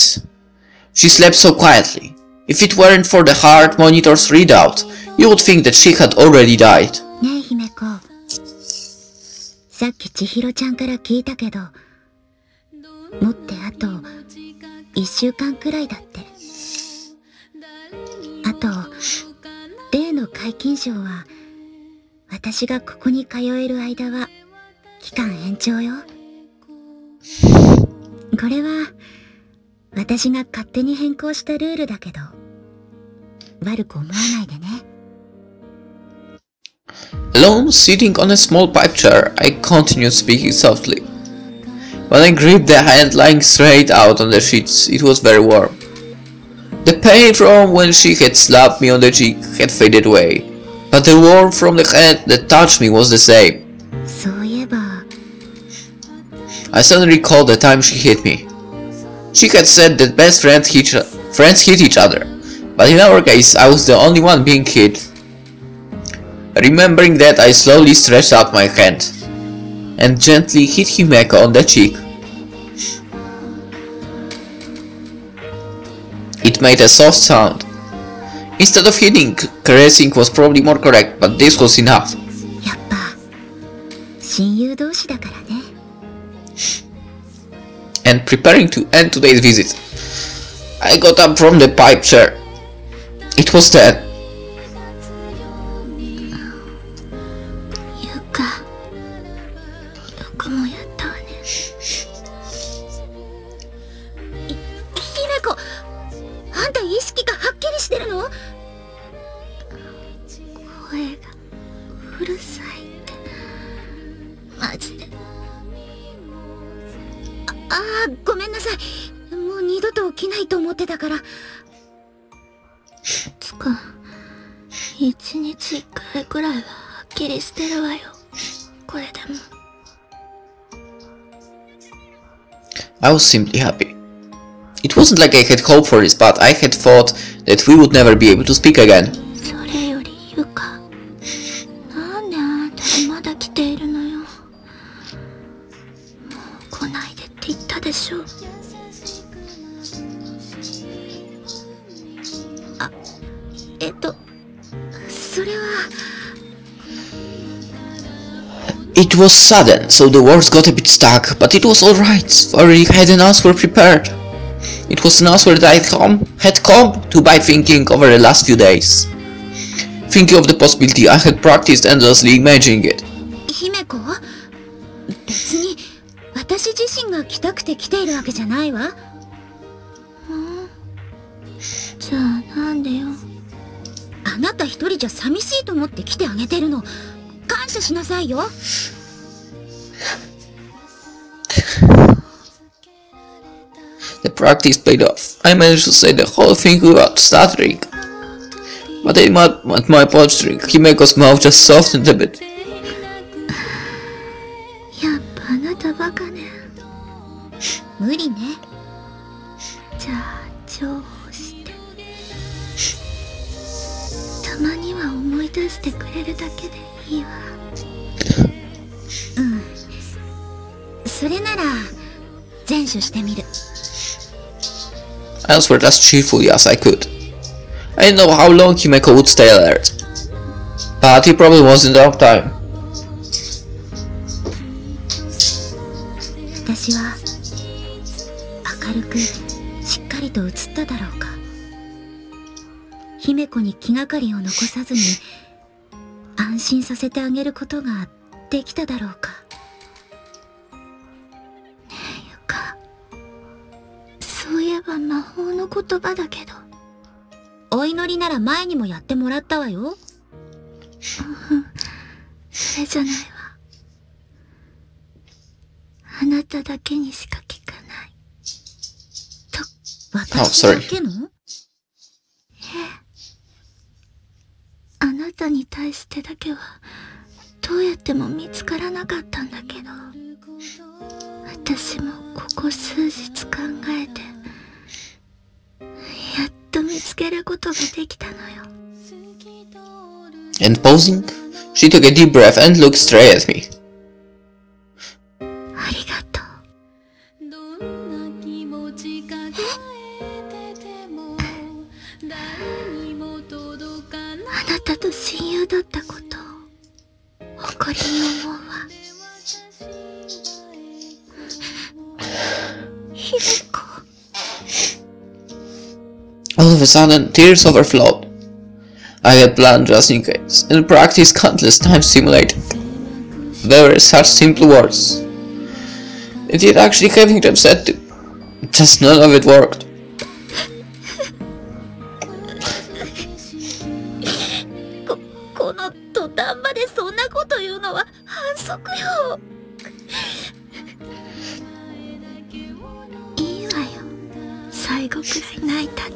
Speaker 1: She slept so quietly. If it weren't for the heart monitor's readout, you would think that she had already died.
Speaker 4: ねえ姫子さっき千尋ちゃんから聞いたけどもってあと1週間くらいだってあ と例の皆勤賞は私がここに通える間は期間延長よこれは私が勝手に変更したルールだけど悪く思わないでね
Speaker 1: Alone, sitting on a small pipe chair, I continued speaking softly. When I gripped the hand lying straight out on the sheets, it was very warm. The pain from when she had slapped me on the cheek had faded away, but the warmth from the hand that touched me was the same. I suddenly recalled the time she hit me. She had said that best friends hit, friends hit each other, but in our case I was the only one being hit. Remembering that I slowly stretched out my hand and gently hit Himeko on the cheek. it made a soft sound. Instead of hitting, caressing was probably more correct, but this was enough. And preparing to end today's visit, I got up from the pipe chair. It was dead. Was simply happy. It wasn't like I had hoped for this, but I had thought that we would never be able to speak again. It was sudden, so the words got a bit stuck, but it was alright, for I had an answer prepared. It was an answer that I had come, had come to by thinking over the last few days. Thinking of the possibility I had practiced endlessly imagining it.
Speaker 4: 姫子別に私自身が来たくて来ているわけじゃないわ
Speaker 2: じゃあなんでよ
Speaker 4: あなた一人じゃ寂しいと思って来てあげてるの感謝しなさいよ
Speaker 1: The practice paid off. I managed to say the whole thing without stuttering. But at my, at my posturing, Himeko's mouth just softened a bit.
Speaker 4: それなら前処してみる
Speaker 1: I answered as cheerfully as I could. I didn't know how long Himeko would stay alert. But it probably wasn't enough time.
Speaker 4: 私は明るくしっかりと映っただろうか姫子に気がかりを残さずに安心させてあげることができただろうか
Speaker 2: そういえば魔法の言葉だけど。
Speaker 4: お祈りなら前にもやってもらったわよ。
Speaker 3: それじゃないわ。あなただけにしか聞かない。
Speaker 4: 私だけの、
Speaker 3: あなたに対してだけはどうやっても見つからなかったんだけど。私もここ数日考えてやっと見つけることができたのよ
Speaker 1: And pausing, she took a deep breath and looked straight at me.
Speaker 3: ありがとうあなたと親友だったことを誇りに思うわひでこ
Speaker 1: All of a sudden, tears overflowed. I had planned just in case, and practiced countless times simulating. They were such simple words. And yet actually having them said just none of it worked.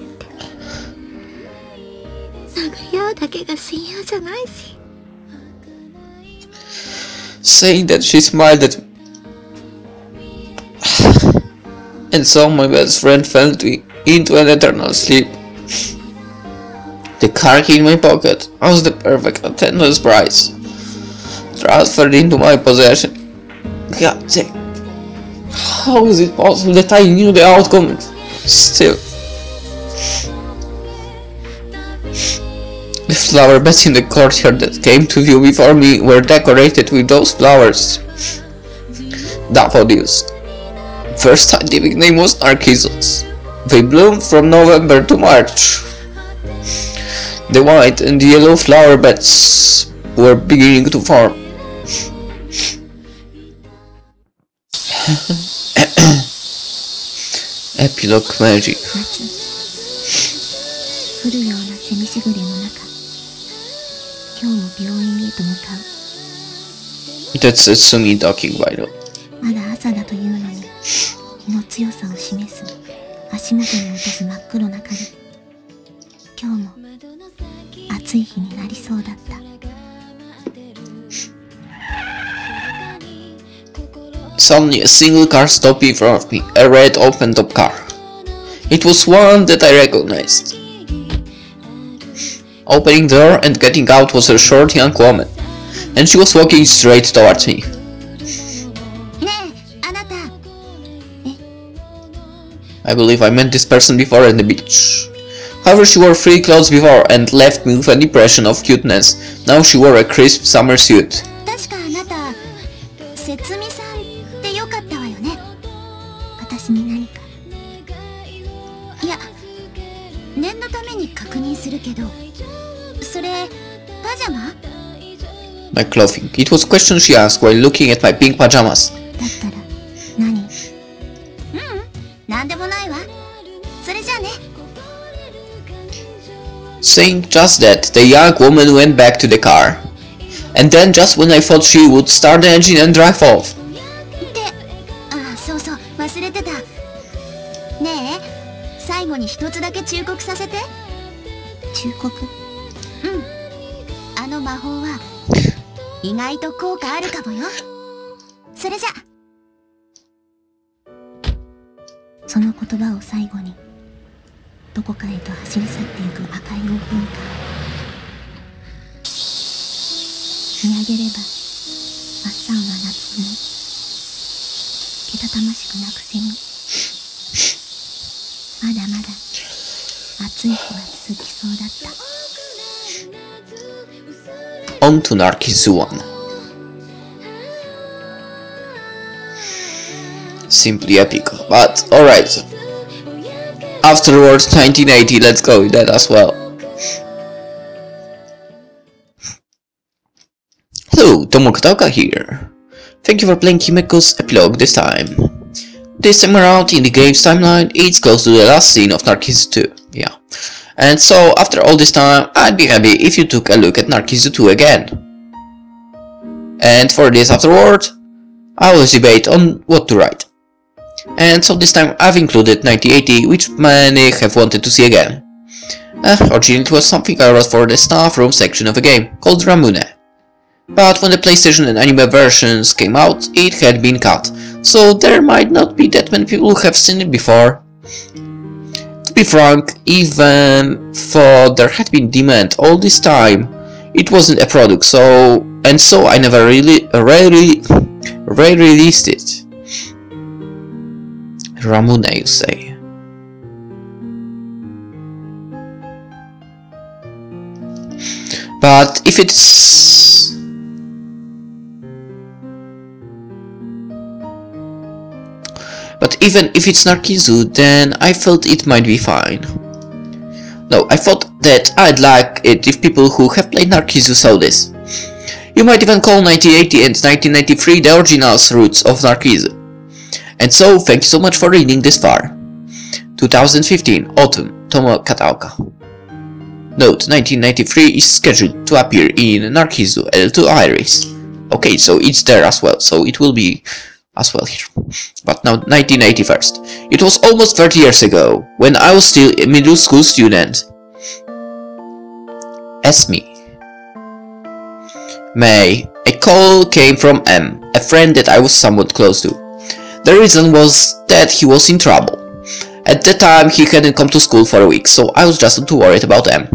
Speaker 3: ここの土壇場でそんなこと言うのは反則よいいわよ最後くらい泣いたって殴り合うだけが親友じゃないし
Speaker 1: saying that she smiled at me. and so my best friend fell to- into an eternal sleep. The car key in my pocket was the perfect attendance prize, transferred into my possession. God damn. How is it possible that I knew the outcome? Still. The flower beds in the courtyard that came to view before me were decorated with those flowers. Daffodils. First scientific name was Narcissus. They bloom from November to March. The white and the yellow flower beds were beginning to form. Epilogue Magic.
Speaker 3: 今日も病院へと向か
Speaker 1: That's Sumi talking by the way.
Speaker 3: うまだ朝だというのに気の強さを示す足元に落とす真っ黒な影今日も暑い日になりそうだった
Speaker 1: Suddenly a single car stopped in front of me, a red open top car. It was one that I recognized. Opening the door and getting out was a short young woman, and she was walking straight towards me. I believe I met this person before at the beach. However, she wore free clothes before and left me with an impression of cuteness. Now she wore a crisp summer suit. My clothing. It was a question she asked while looking at my pink pajamas. Saying just that, the young woman went back to the car. And then just when I thought she would start the engine and drive off.
Speaker 4: の魔法は意外と効果あるかもよ。それじゃ。
Speaker 3: その言葉を最後にどこかへと走り去っていく赤いオープンカー。見上げれば真っ青な夏にけたたましく鳴くセミまだまだ暑い日は続きそうだった。
Speaker 1: On to Narkizuan. Simply epic, but alright. Afterwards, 1980, let's go with that as well. Hello, Tomo Kataoka here. Thank you for playing Himeko's epilogue this time. This time around in the game's timeline, it's close to the last scene of Narcissu 2, yeah. And so, after all this time, I'd be happy if you took a look at Narcissu 2 again. And for this afterward, I always debate on what to write. And so this time I've included 1980, which many have wanted to see again. Uh, originally it was something I wrote for the staff room section of a game, called Ramune. But when the PlayStation and anime versions came out, it had been cut, so there might not be that many people who have seen it before. To be frank, even though there had been demand all this time, it wasn't a product, so and so I never really, really, re-released it. Ramune, you say? But if it's But even if it's Narcissu, then I felt it might be fine. No, I thought that I'd like it if people who have played Narcissu saw this. You might even call 1980 and 1993 the original roots of Narcissu. And so, thank you so much for reading this far. 2015, Autumn, Tomo Kataoka. Note, 1993 is scheduled to appear in Narcissu L2 Iris. Okay, so it's there as well, so it will be as well here. But now 1981st. It was almost 30 years ago, when I was still a middle school student. Esme. May. A call came from M, a friend that I was somewhat close to. The reason was that he was in trouble. At the time he hadn't come to school for a week, so I was just too worried about M.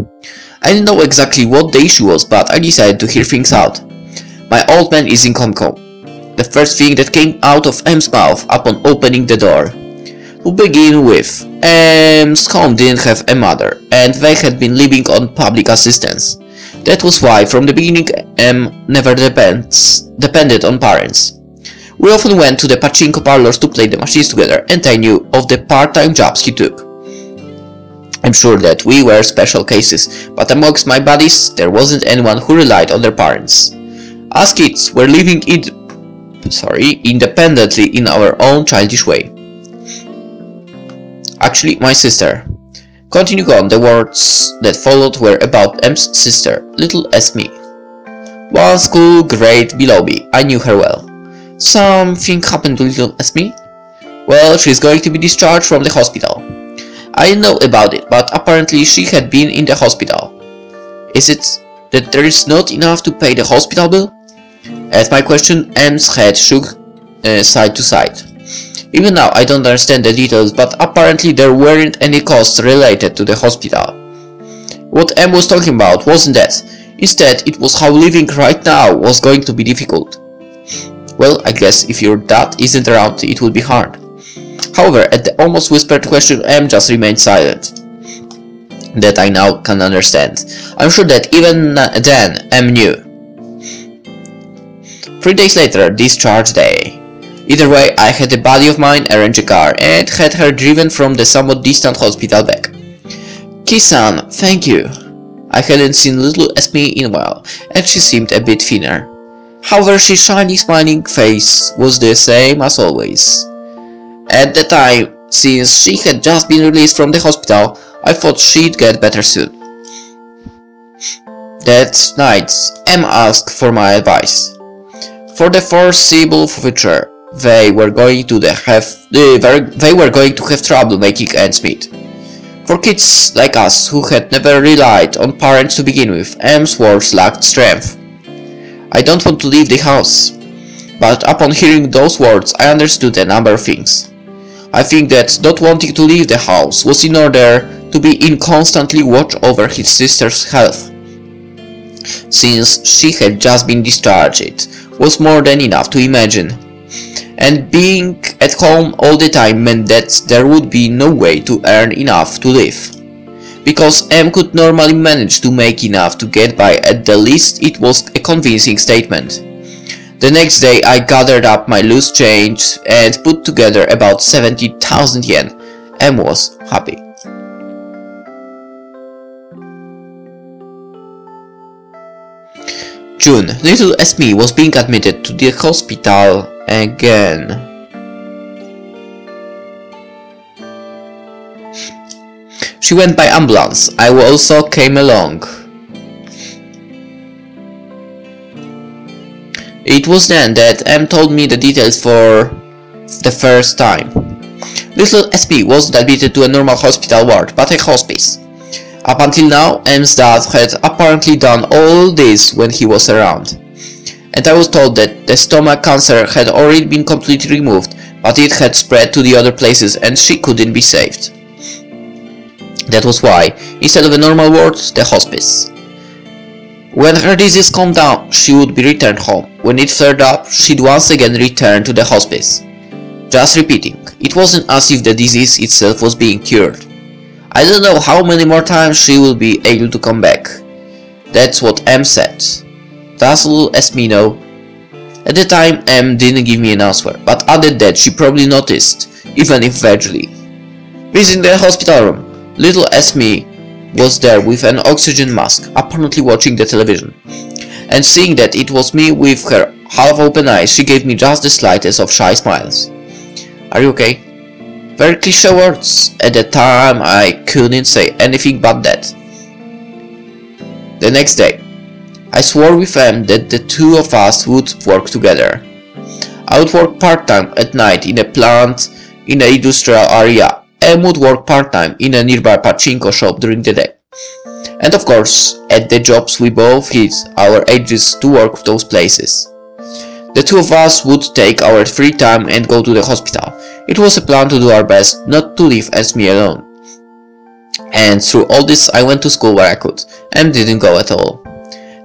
Speaker 1: I didn't know exactly what the issue was, but I decided to hear things out. My old man is in Comco, the first thing that came out of M's mouth upon opening the door. To begin with, M's home didn't have a mother, and they had been living on public assistance. That was why, from the beginning, M never depends, depended on parents. We often went to the pachinko parlors to play the machines together, and I knew of the part-time jobs he took. I'm sure that we were special cases, but amongst my buddies, there wasn't anyone who relied on their parents. Us kids were living it sorry, independently in our own childish way. Actually, my sister. Continue on, the words that followed were about M's sister, little Esme. One school grade below me, I knew her well. Something happened to little Esme? Well, she's going to be discharged from the hospital. I didn't know about it, but apparently she had been in the hospital. Is it that there is not enough to pay the hospital bill? At my question, M's head shook uh, side to side. Even now, I don't understand the details, but apparently there weren't any costs related to the hospital. What M was talking about wasn't that. Instead, it was how living right now was going to be difficult. Well, I guess if your dad isn't around, it would be hard. However, at the almost whispered question, M just remained silent. That I now can understand. I'm sure that even then, M knew. Three days later, discharge day. Either way, I had a buddy of mine arrange a car and had her driven from the somewhat distant hospital back. Kisan, thank you. I hadn't seen little Esme in a while, and she seemed a bit thinner. However, her shiny smiling face was the same as always. At the time, since she had just been released from the hospital, I thought she'd get better soon. That night, M asked for my advice. For the foreseeable future, they were going to have they were going to have trouble making ends meet. For kids like us who had never relied on parents to begin with, M's words lacked strength. I don't want to leave the house. But upon hearing those words, I understood a number of things. I think that not wanting to leave the house was in order to be in constantly watch over his sister's health. Since she had just been discharged, was more than enough to imagine. And being at home all the time meant that there would be no way to earn enough to live. Because M could normally manage to make enough to get by at the least it was a convincing statement. The next day I gathered up my loose change and put together about 70,000 yen. M was happy. June, little Esme was being admitted to the hospital again. She went by ambulance. I also came along. It was then that M told me the details for the first time. Little SP wasn't admitted to a normal hospital ward, but a hospice. Up until now, M's dad had apparently done all this when he was around. And I was told that the stomach cancer had already been completely removed, but it had spread to the other places and she couldn't be saved. That was why, instead of a normal ward, the hospice. When her disease calmed down, she would be returned home. When it flared up, she'd once again return to the hospice. Just repeating, it wasn't as if the disease itself was being cured. I don't know how many more times she will be able to come back. That's what M said. Tassel asked me no. At the time, M didn't give me an answer, but added that she probably noticed, even if vaguely. Visiting the hospital room, little Esme was there with an oxygen mask, apparently watching the television. And seeing that it was me with her half-open eyes, she gave me just the slightest of shy smiles. Are you okay? Very cliche words. At the time I couldn't say anything but that. The next day, I swore with them that the two of us would work together. I would work part-time at night in a plant in an industrial area and would work part-time in a nearby pachinko shop during the day. And of course, at the jobs we both hit our ages to work those places. The two of us would take our free time and go to the hospital. It was a plan to do our best not to leave Esme alone. And through all this I went to school where I could, M didn't go at all.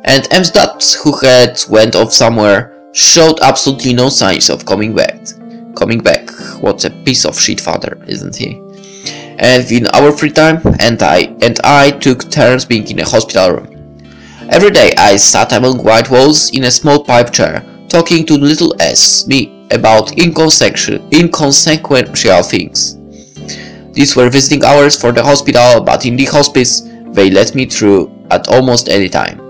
Speaker 1: And M's dad, who had went off somewhere, showed absolutely no signs of coming back. Coming back, what a piece of shit father, isn't he? And in our free time, and I and I took turns being in a hospital room. Every day I sat among white walls in a small pipe chair, talking to little S, me, about inconsequential, things. These were visiting hours for the hospital, but in the hospice, they let me through at almost any time.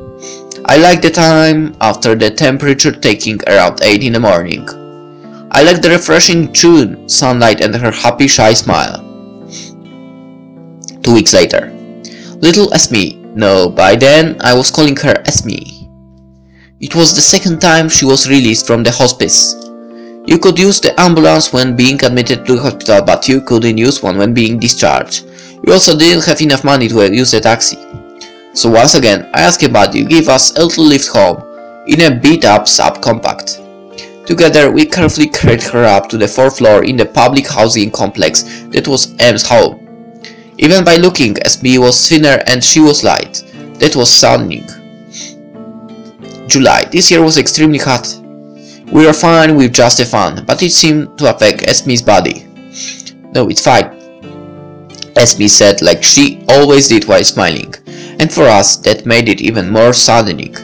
Speaker 1: I liked the time after the temperature taking around 8 in the morning. I liked the refreshing June sunlight and her happy shy smile. Two weeks later. Little Esme. No, by then I was calling her Esme. It was the second time she was released from the hospice. You could use the ambulance when being admitted to the hospital, but you couldn't use one when being discharged. You also didn't have enough money to use a taxi. So once again, I asked about you give us a little lift home, in a beat-up subcompact. Together, we carefully carried her up to the fourth floor in the public housing complex that was M's home. Even by looking, SB was thinner and she was light. That was stunning. July. This year was extremely hot. We were fine with just a fan, but it seemed to affect Esme's body. No, it's fine. Esme said like she always did while smiling, and for us that made it even more saddening.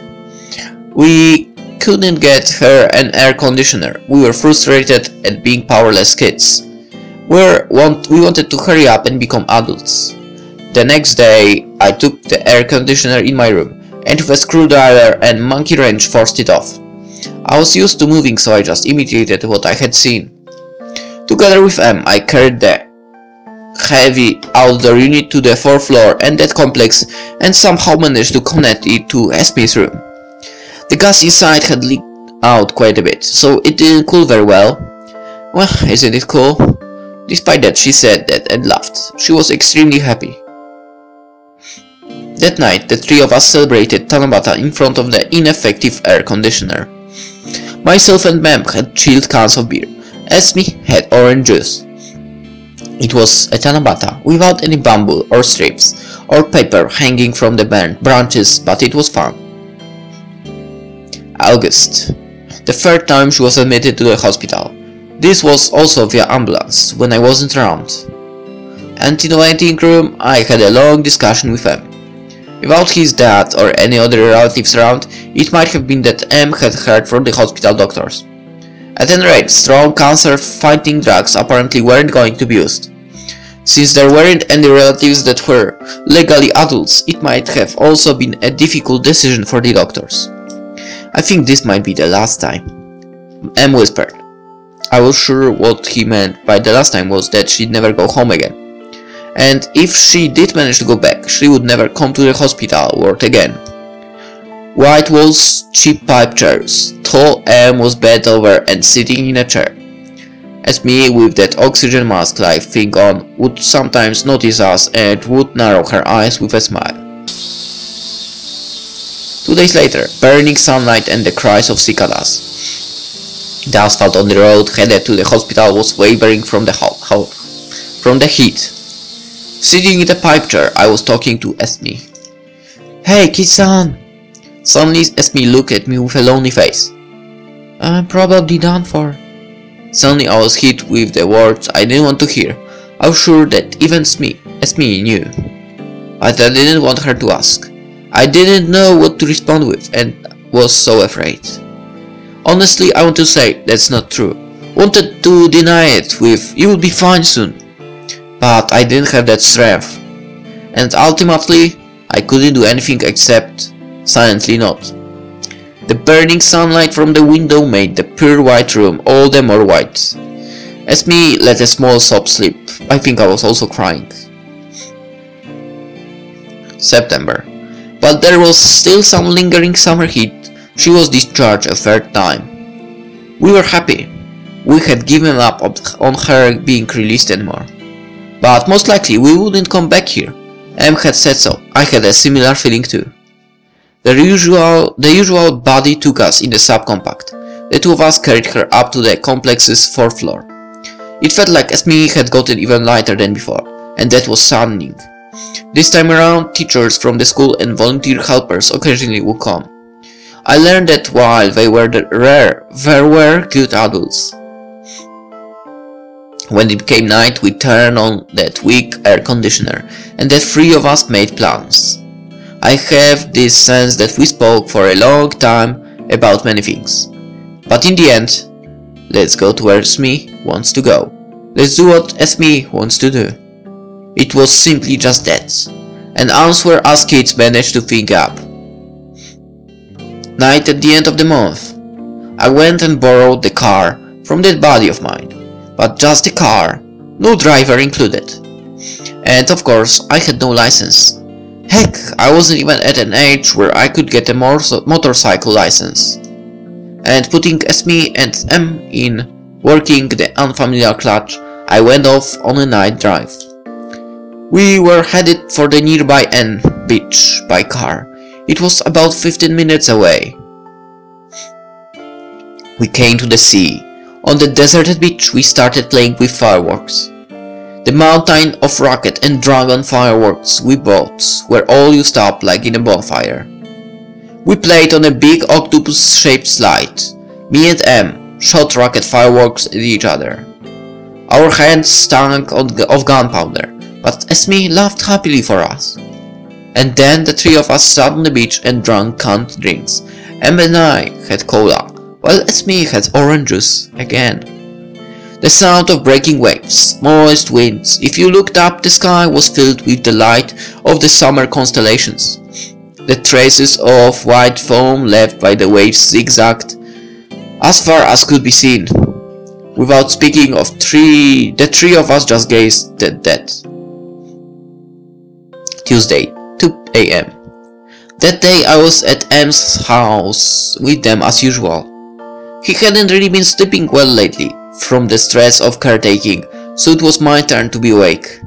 Speaker 1: We couldn't get her an air conditioner. We were frustrated at being powerless kids. we want, we wanted to hurry up and become adults. The next day, I took the air conditioner in my room and with a screwdriver and monkey wrench forced it off. I was used to moving so I just imitated what I had seen. Together with M, I carried the heavy outdoor unit to the fourth floor and that complex and somehow managed to connect it to Esme's room. The gas inside had leaked out quite a bit, so it didn't cool very well. Well, isn't it cool? Despite that, she said that and laughed. She was extremely happy. That night, the three of us celebrated Tanabata in front of the ineffective air conditioner. Myself and Mem had chilled cans of beer. Esme had orange juice. It was a Tanabata, without any bamboo or strips, or paper hanging from the branches, but it was fun. August. The third time she was admitted to the hospital. This was also via ambulance, when I wasn't around. And in the waiting room, I had a long discussion with them. Without his dad or any other relatives around, it might have been that M had heard from the hospital doctors. At any rate, strong cancer-fighting drugs apparently weren't going to be used. Since there weren't any relatives that were legally adults, it might have also been a difficult decision for the doctors. I think this might be the last time. M whispered. I was sure what he meant by the last time was that she'd never go home again. And if she did manage to go back, she would never come to the hospital ward again. White walls, cheap pipe chairs. Tall M was bent over and sitting in a chair. As me with that oxygen mask like thing on would sometimes notice us and would narrow her eyes with a smile. Two days later, burning sunlight and the cries of cicadas. The asphalt on the road headed to the hospital was wavering from the, from the heat. Sitting in the pipe chair, I was talking to Esme. Hey, Kisan! Suddenly Esme looked at me with a lonely face. I'm probably done for. Suddenly I was hit with the words I didn't want to hear. I was sure that even Esme, Esme knew. But I didn't want her to ask. I didn't know what to respond with and was so afraid. Honestly, I want to say that's not true. Wanted to deny it with, you will be fine soon. But I didn't have that strength. And ultimately, I couldn't do anything except silently nod. The burning sunlight from the window made the pure white room all the more white. As me let a small sob slip, I think I was also crying. September. But there was still some lingering summer heat. She was discharged a third time. We were happy. We had given up on her being released anymore. But most likely we wouldn't come back here. M had said so. I had a similar feeling too. The usual, the usual body took us in the subcompact. The two of us carried her up to the complex's fourth floor. It felt like Esme had gotten even lighter than before, and that was saddening. This time around, teachers from the school and volunteer helpers occasionally would come. I learned that while they were the rare, there were good adults. When it became night, we turned on that weak air conditioner, and the three of us made plans. I have this sense that we spoke for a long time about many things. But in the end, let's go to where Esme wants to go. Let's do what Esme wants to do. It was simply just that. An answer us kids managed to think up. Night at the end of the month. I went and borrowed the car from that buddy of mine. But just the car, no driver included. And of course, I had no license. Heck, I wasn't even at an age where I could get a motorcycle license. And putting Esme and M in, working the unfamiliar clutch, I went off on a night drive. We were headed for the nearby N beach by car. It was about 15 minutes away. We came to the sea. On the deserted beach we started playing with fireworks. The mountain of rocket and dragon fireworks we bought were all used up like in a bonfire. We played on a big octopus-shaped slide. Me and M shot rocket fireworks at each other. Our hands stank of gunpowder, but Esme laughed happily for us. And then the three of us sat on the beach and drank canned drinks. M and I had cola, while Esme had orange juice again. The sound of breaking waves, moist winds, if you looked up the sky was filled with the light of the summer constellations. The traces of white foam left by the waves zigzagged as far as could be seen. Without speaking of three, the three of us just gazed at that. Tuesday, 2 a.m. That day I was at M's house with them as usual. He hadn't really been sleeping well lately, from the stress of caretaking, so it was my turn to be awake.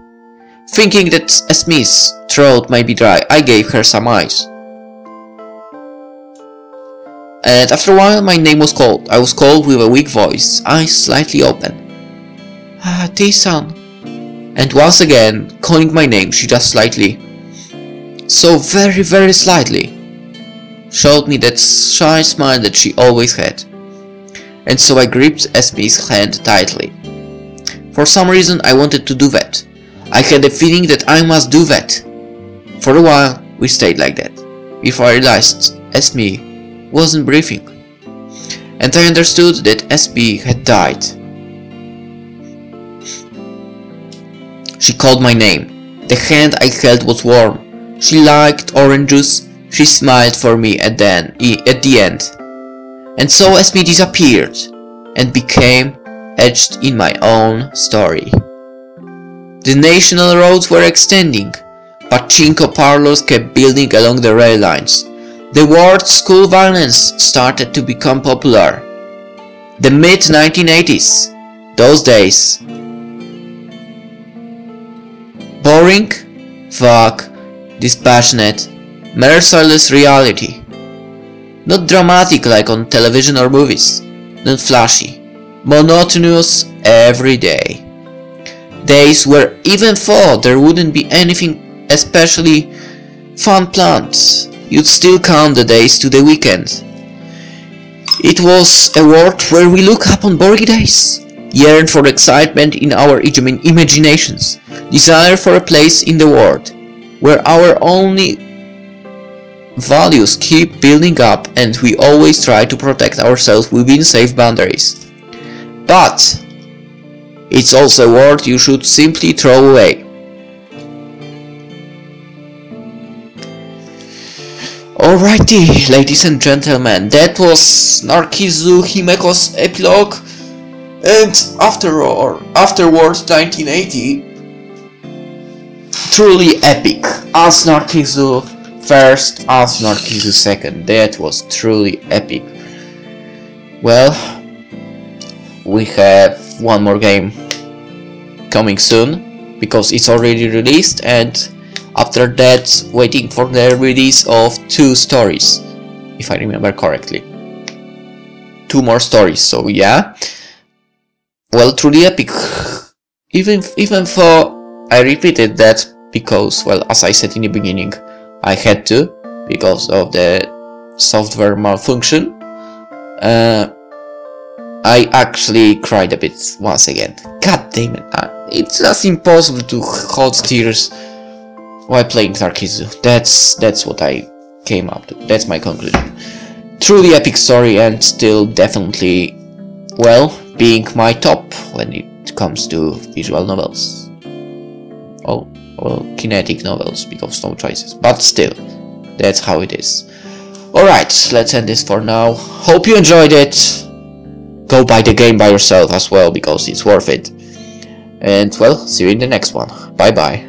Speaker 1: Thinking that Esme's throat might be dry, I gave her some ice. And after a while my name was called. I was called with a weak voice, eyes slightly open. Ah, T-san. And once again, calling my name, she just slightly, so very very slightly, showed me that shy smile that she always had and so I gripped Esme's hand tightly. For some reason I wanted to do that. I had a feeling that I must do that. For a while we stayed like that, before I realized Esme wasn't breathing. And I understood that Esme had died. She called my name. The hand I held was warm. She liked orange juice. She smiled for me at, at the end and so Esme disappeared and became etched in my own story. The national roads were extending. Pachinko parlors kept building along the rail lines. The word school violence started to become popular. The mid 1980s. Those days. Boring, vague, dispassionate, merciless reality. Not dramatic like on television or movies, not flashy, monotonous every day. Days where even thought there wouldn't be anything especially fun planned, you'd still count the days to the weekend. It was a world where we look upon boring days, yearn for excitement in our imaginations, desire for a place in the world, where our only values keep building up and we always try to protect ourselves within safe boundaries. But it's also a word you should simply throw away. Alrighty, ladies and gentlemen, that was Narcissu Himeko's epilogue and after or afterwards 1980 truly epic as Narcissu first as Narcissu second. That was truly epic. Well we have one more game coming soon because it's already released and after that waiting for the release of two stories if I remember correctly. Two more stories so yeah. Well truly epic. Even even though I repeated that because well as I said in the beginning I had to because of the software malfunction uh, I actually cried a bit once again. God damn it. It's just impossible to hold tears while playing Narcissu. That's that's what I came up to. That's my conclusion. Truly epic story and still definitely, well, being my top when it comes to visual novels. Oh, well, kinetic novels because no choices. But still, that's how it is. Alright, let's end this for now. Hope you enjoyed it go buy the game by yourself as well because it's worth it. And well, see you in the next one. Bye bye.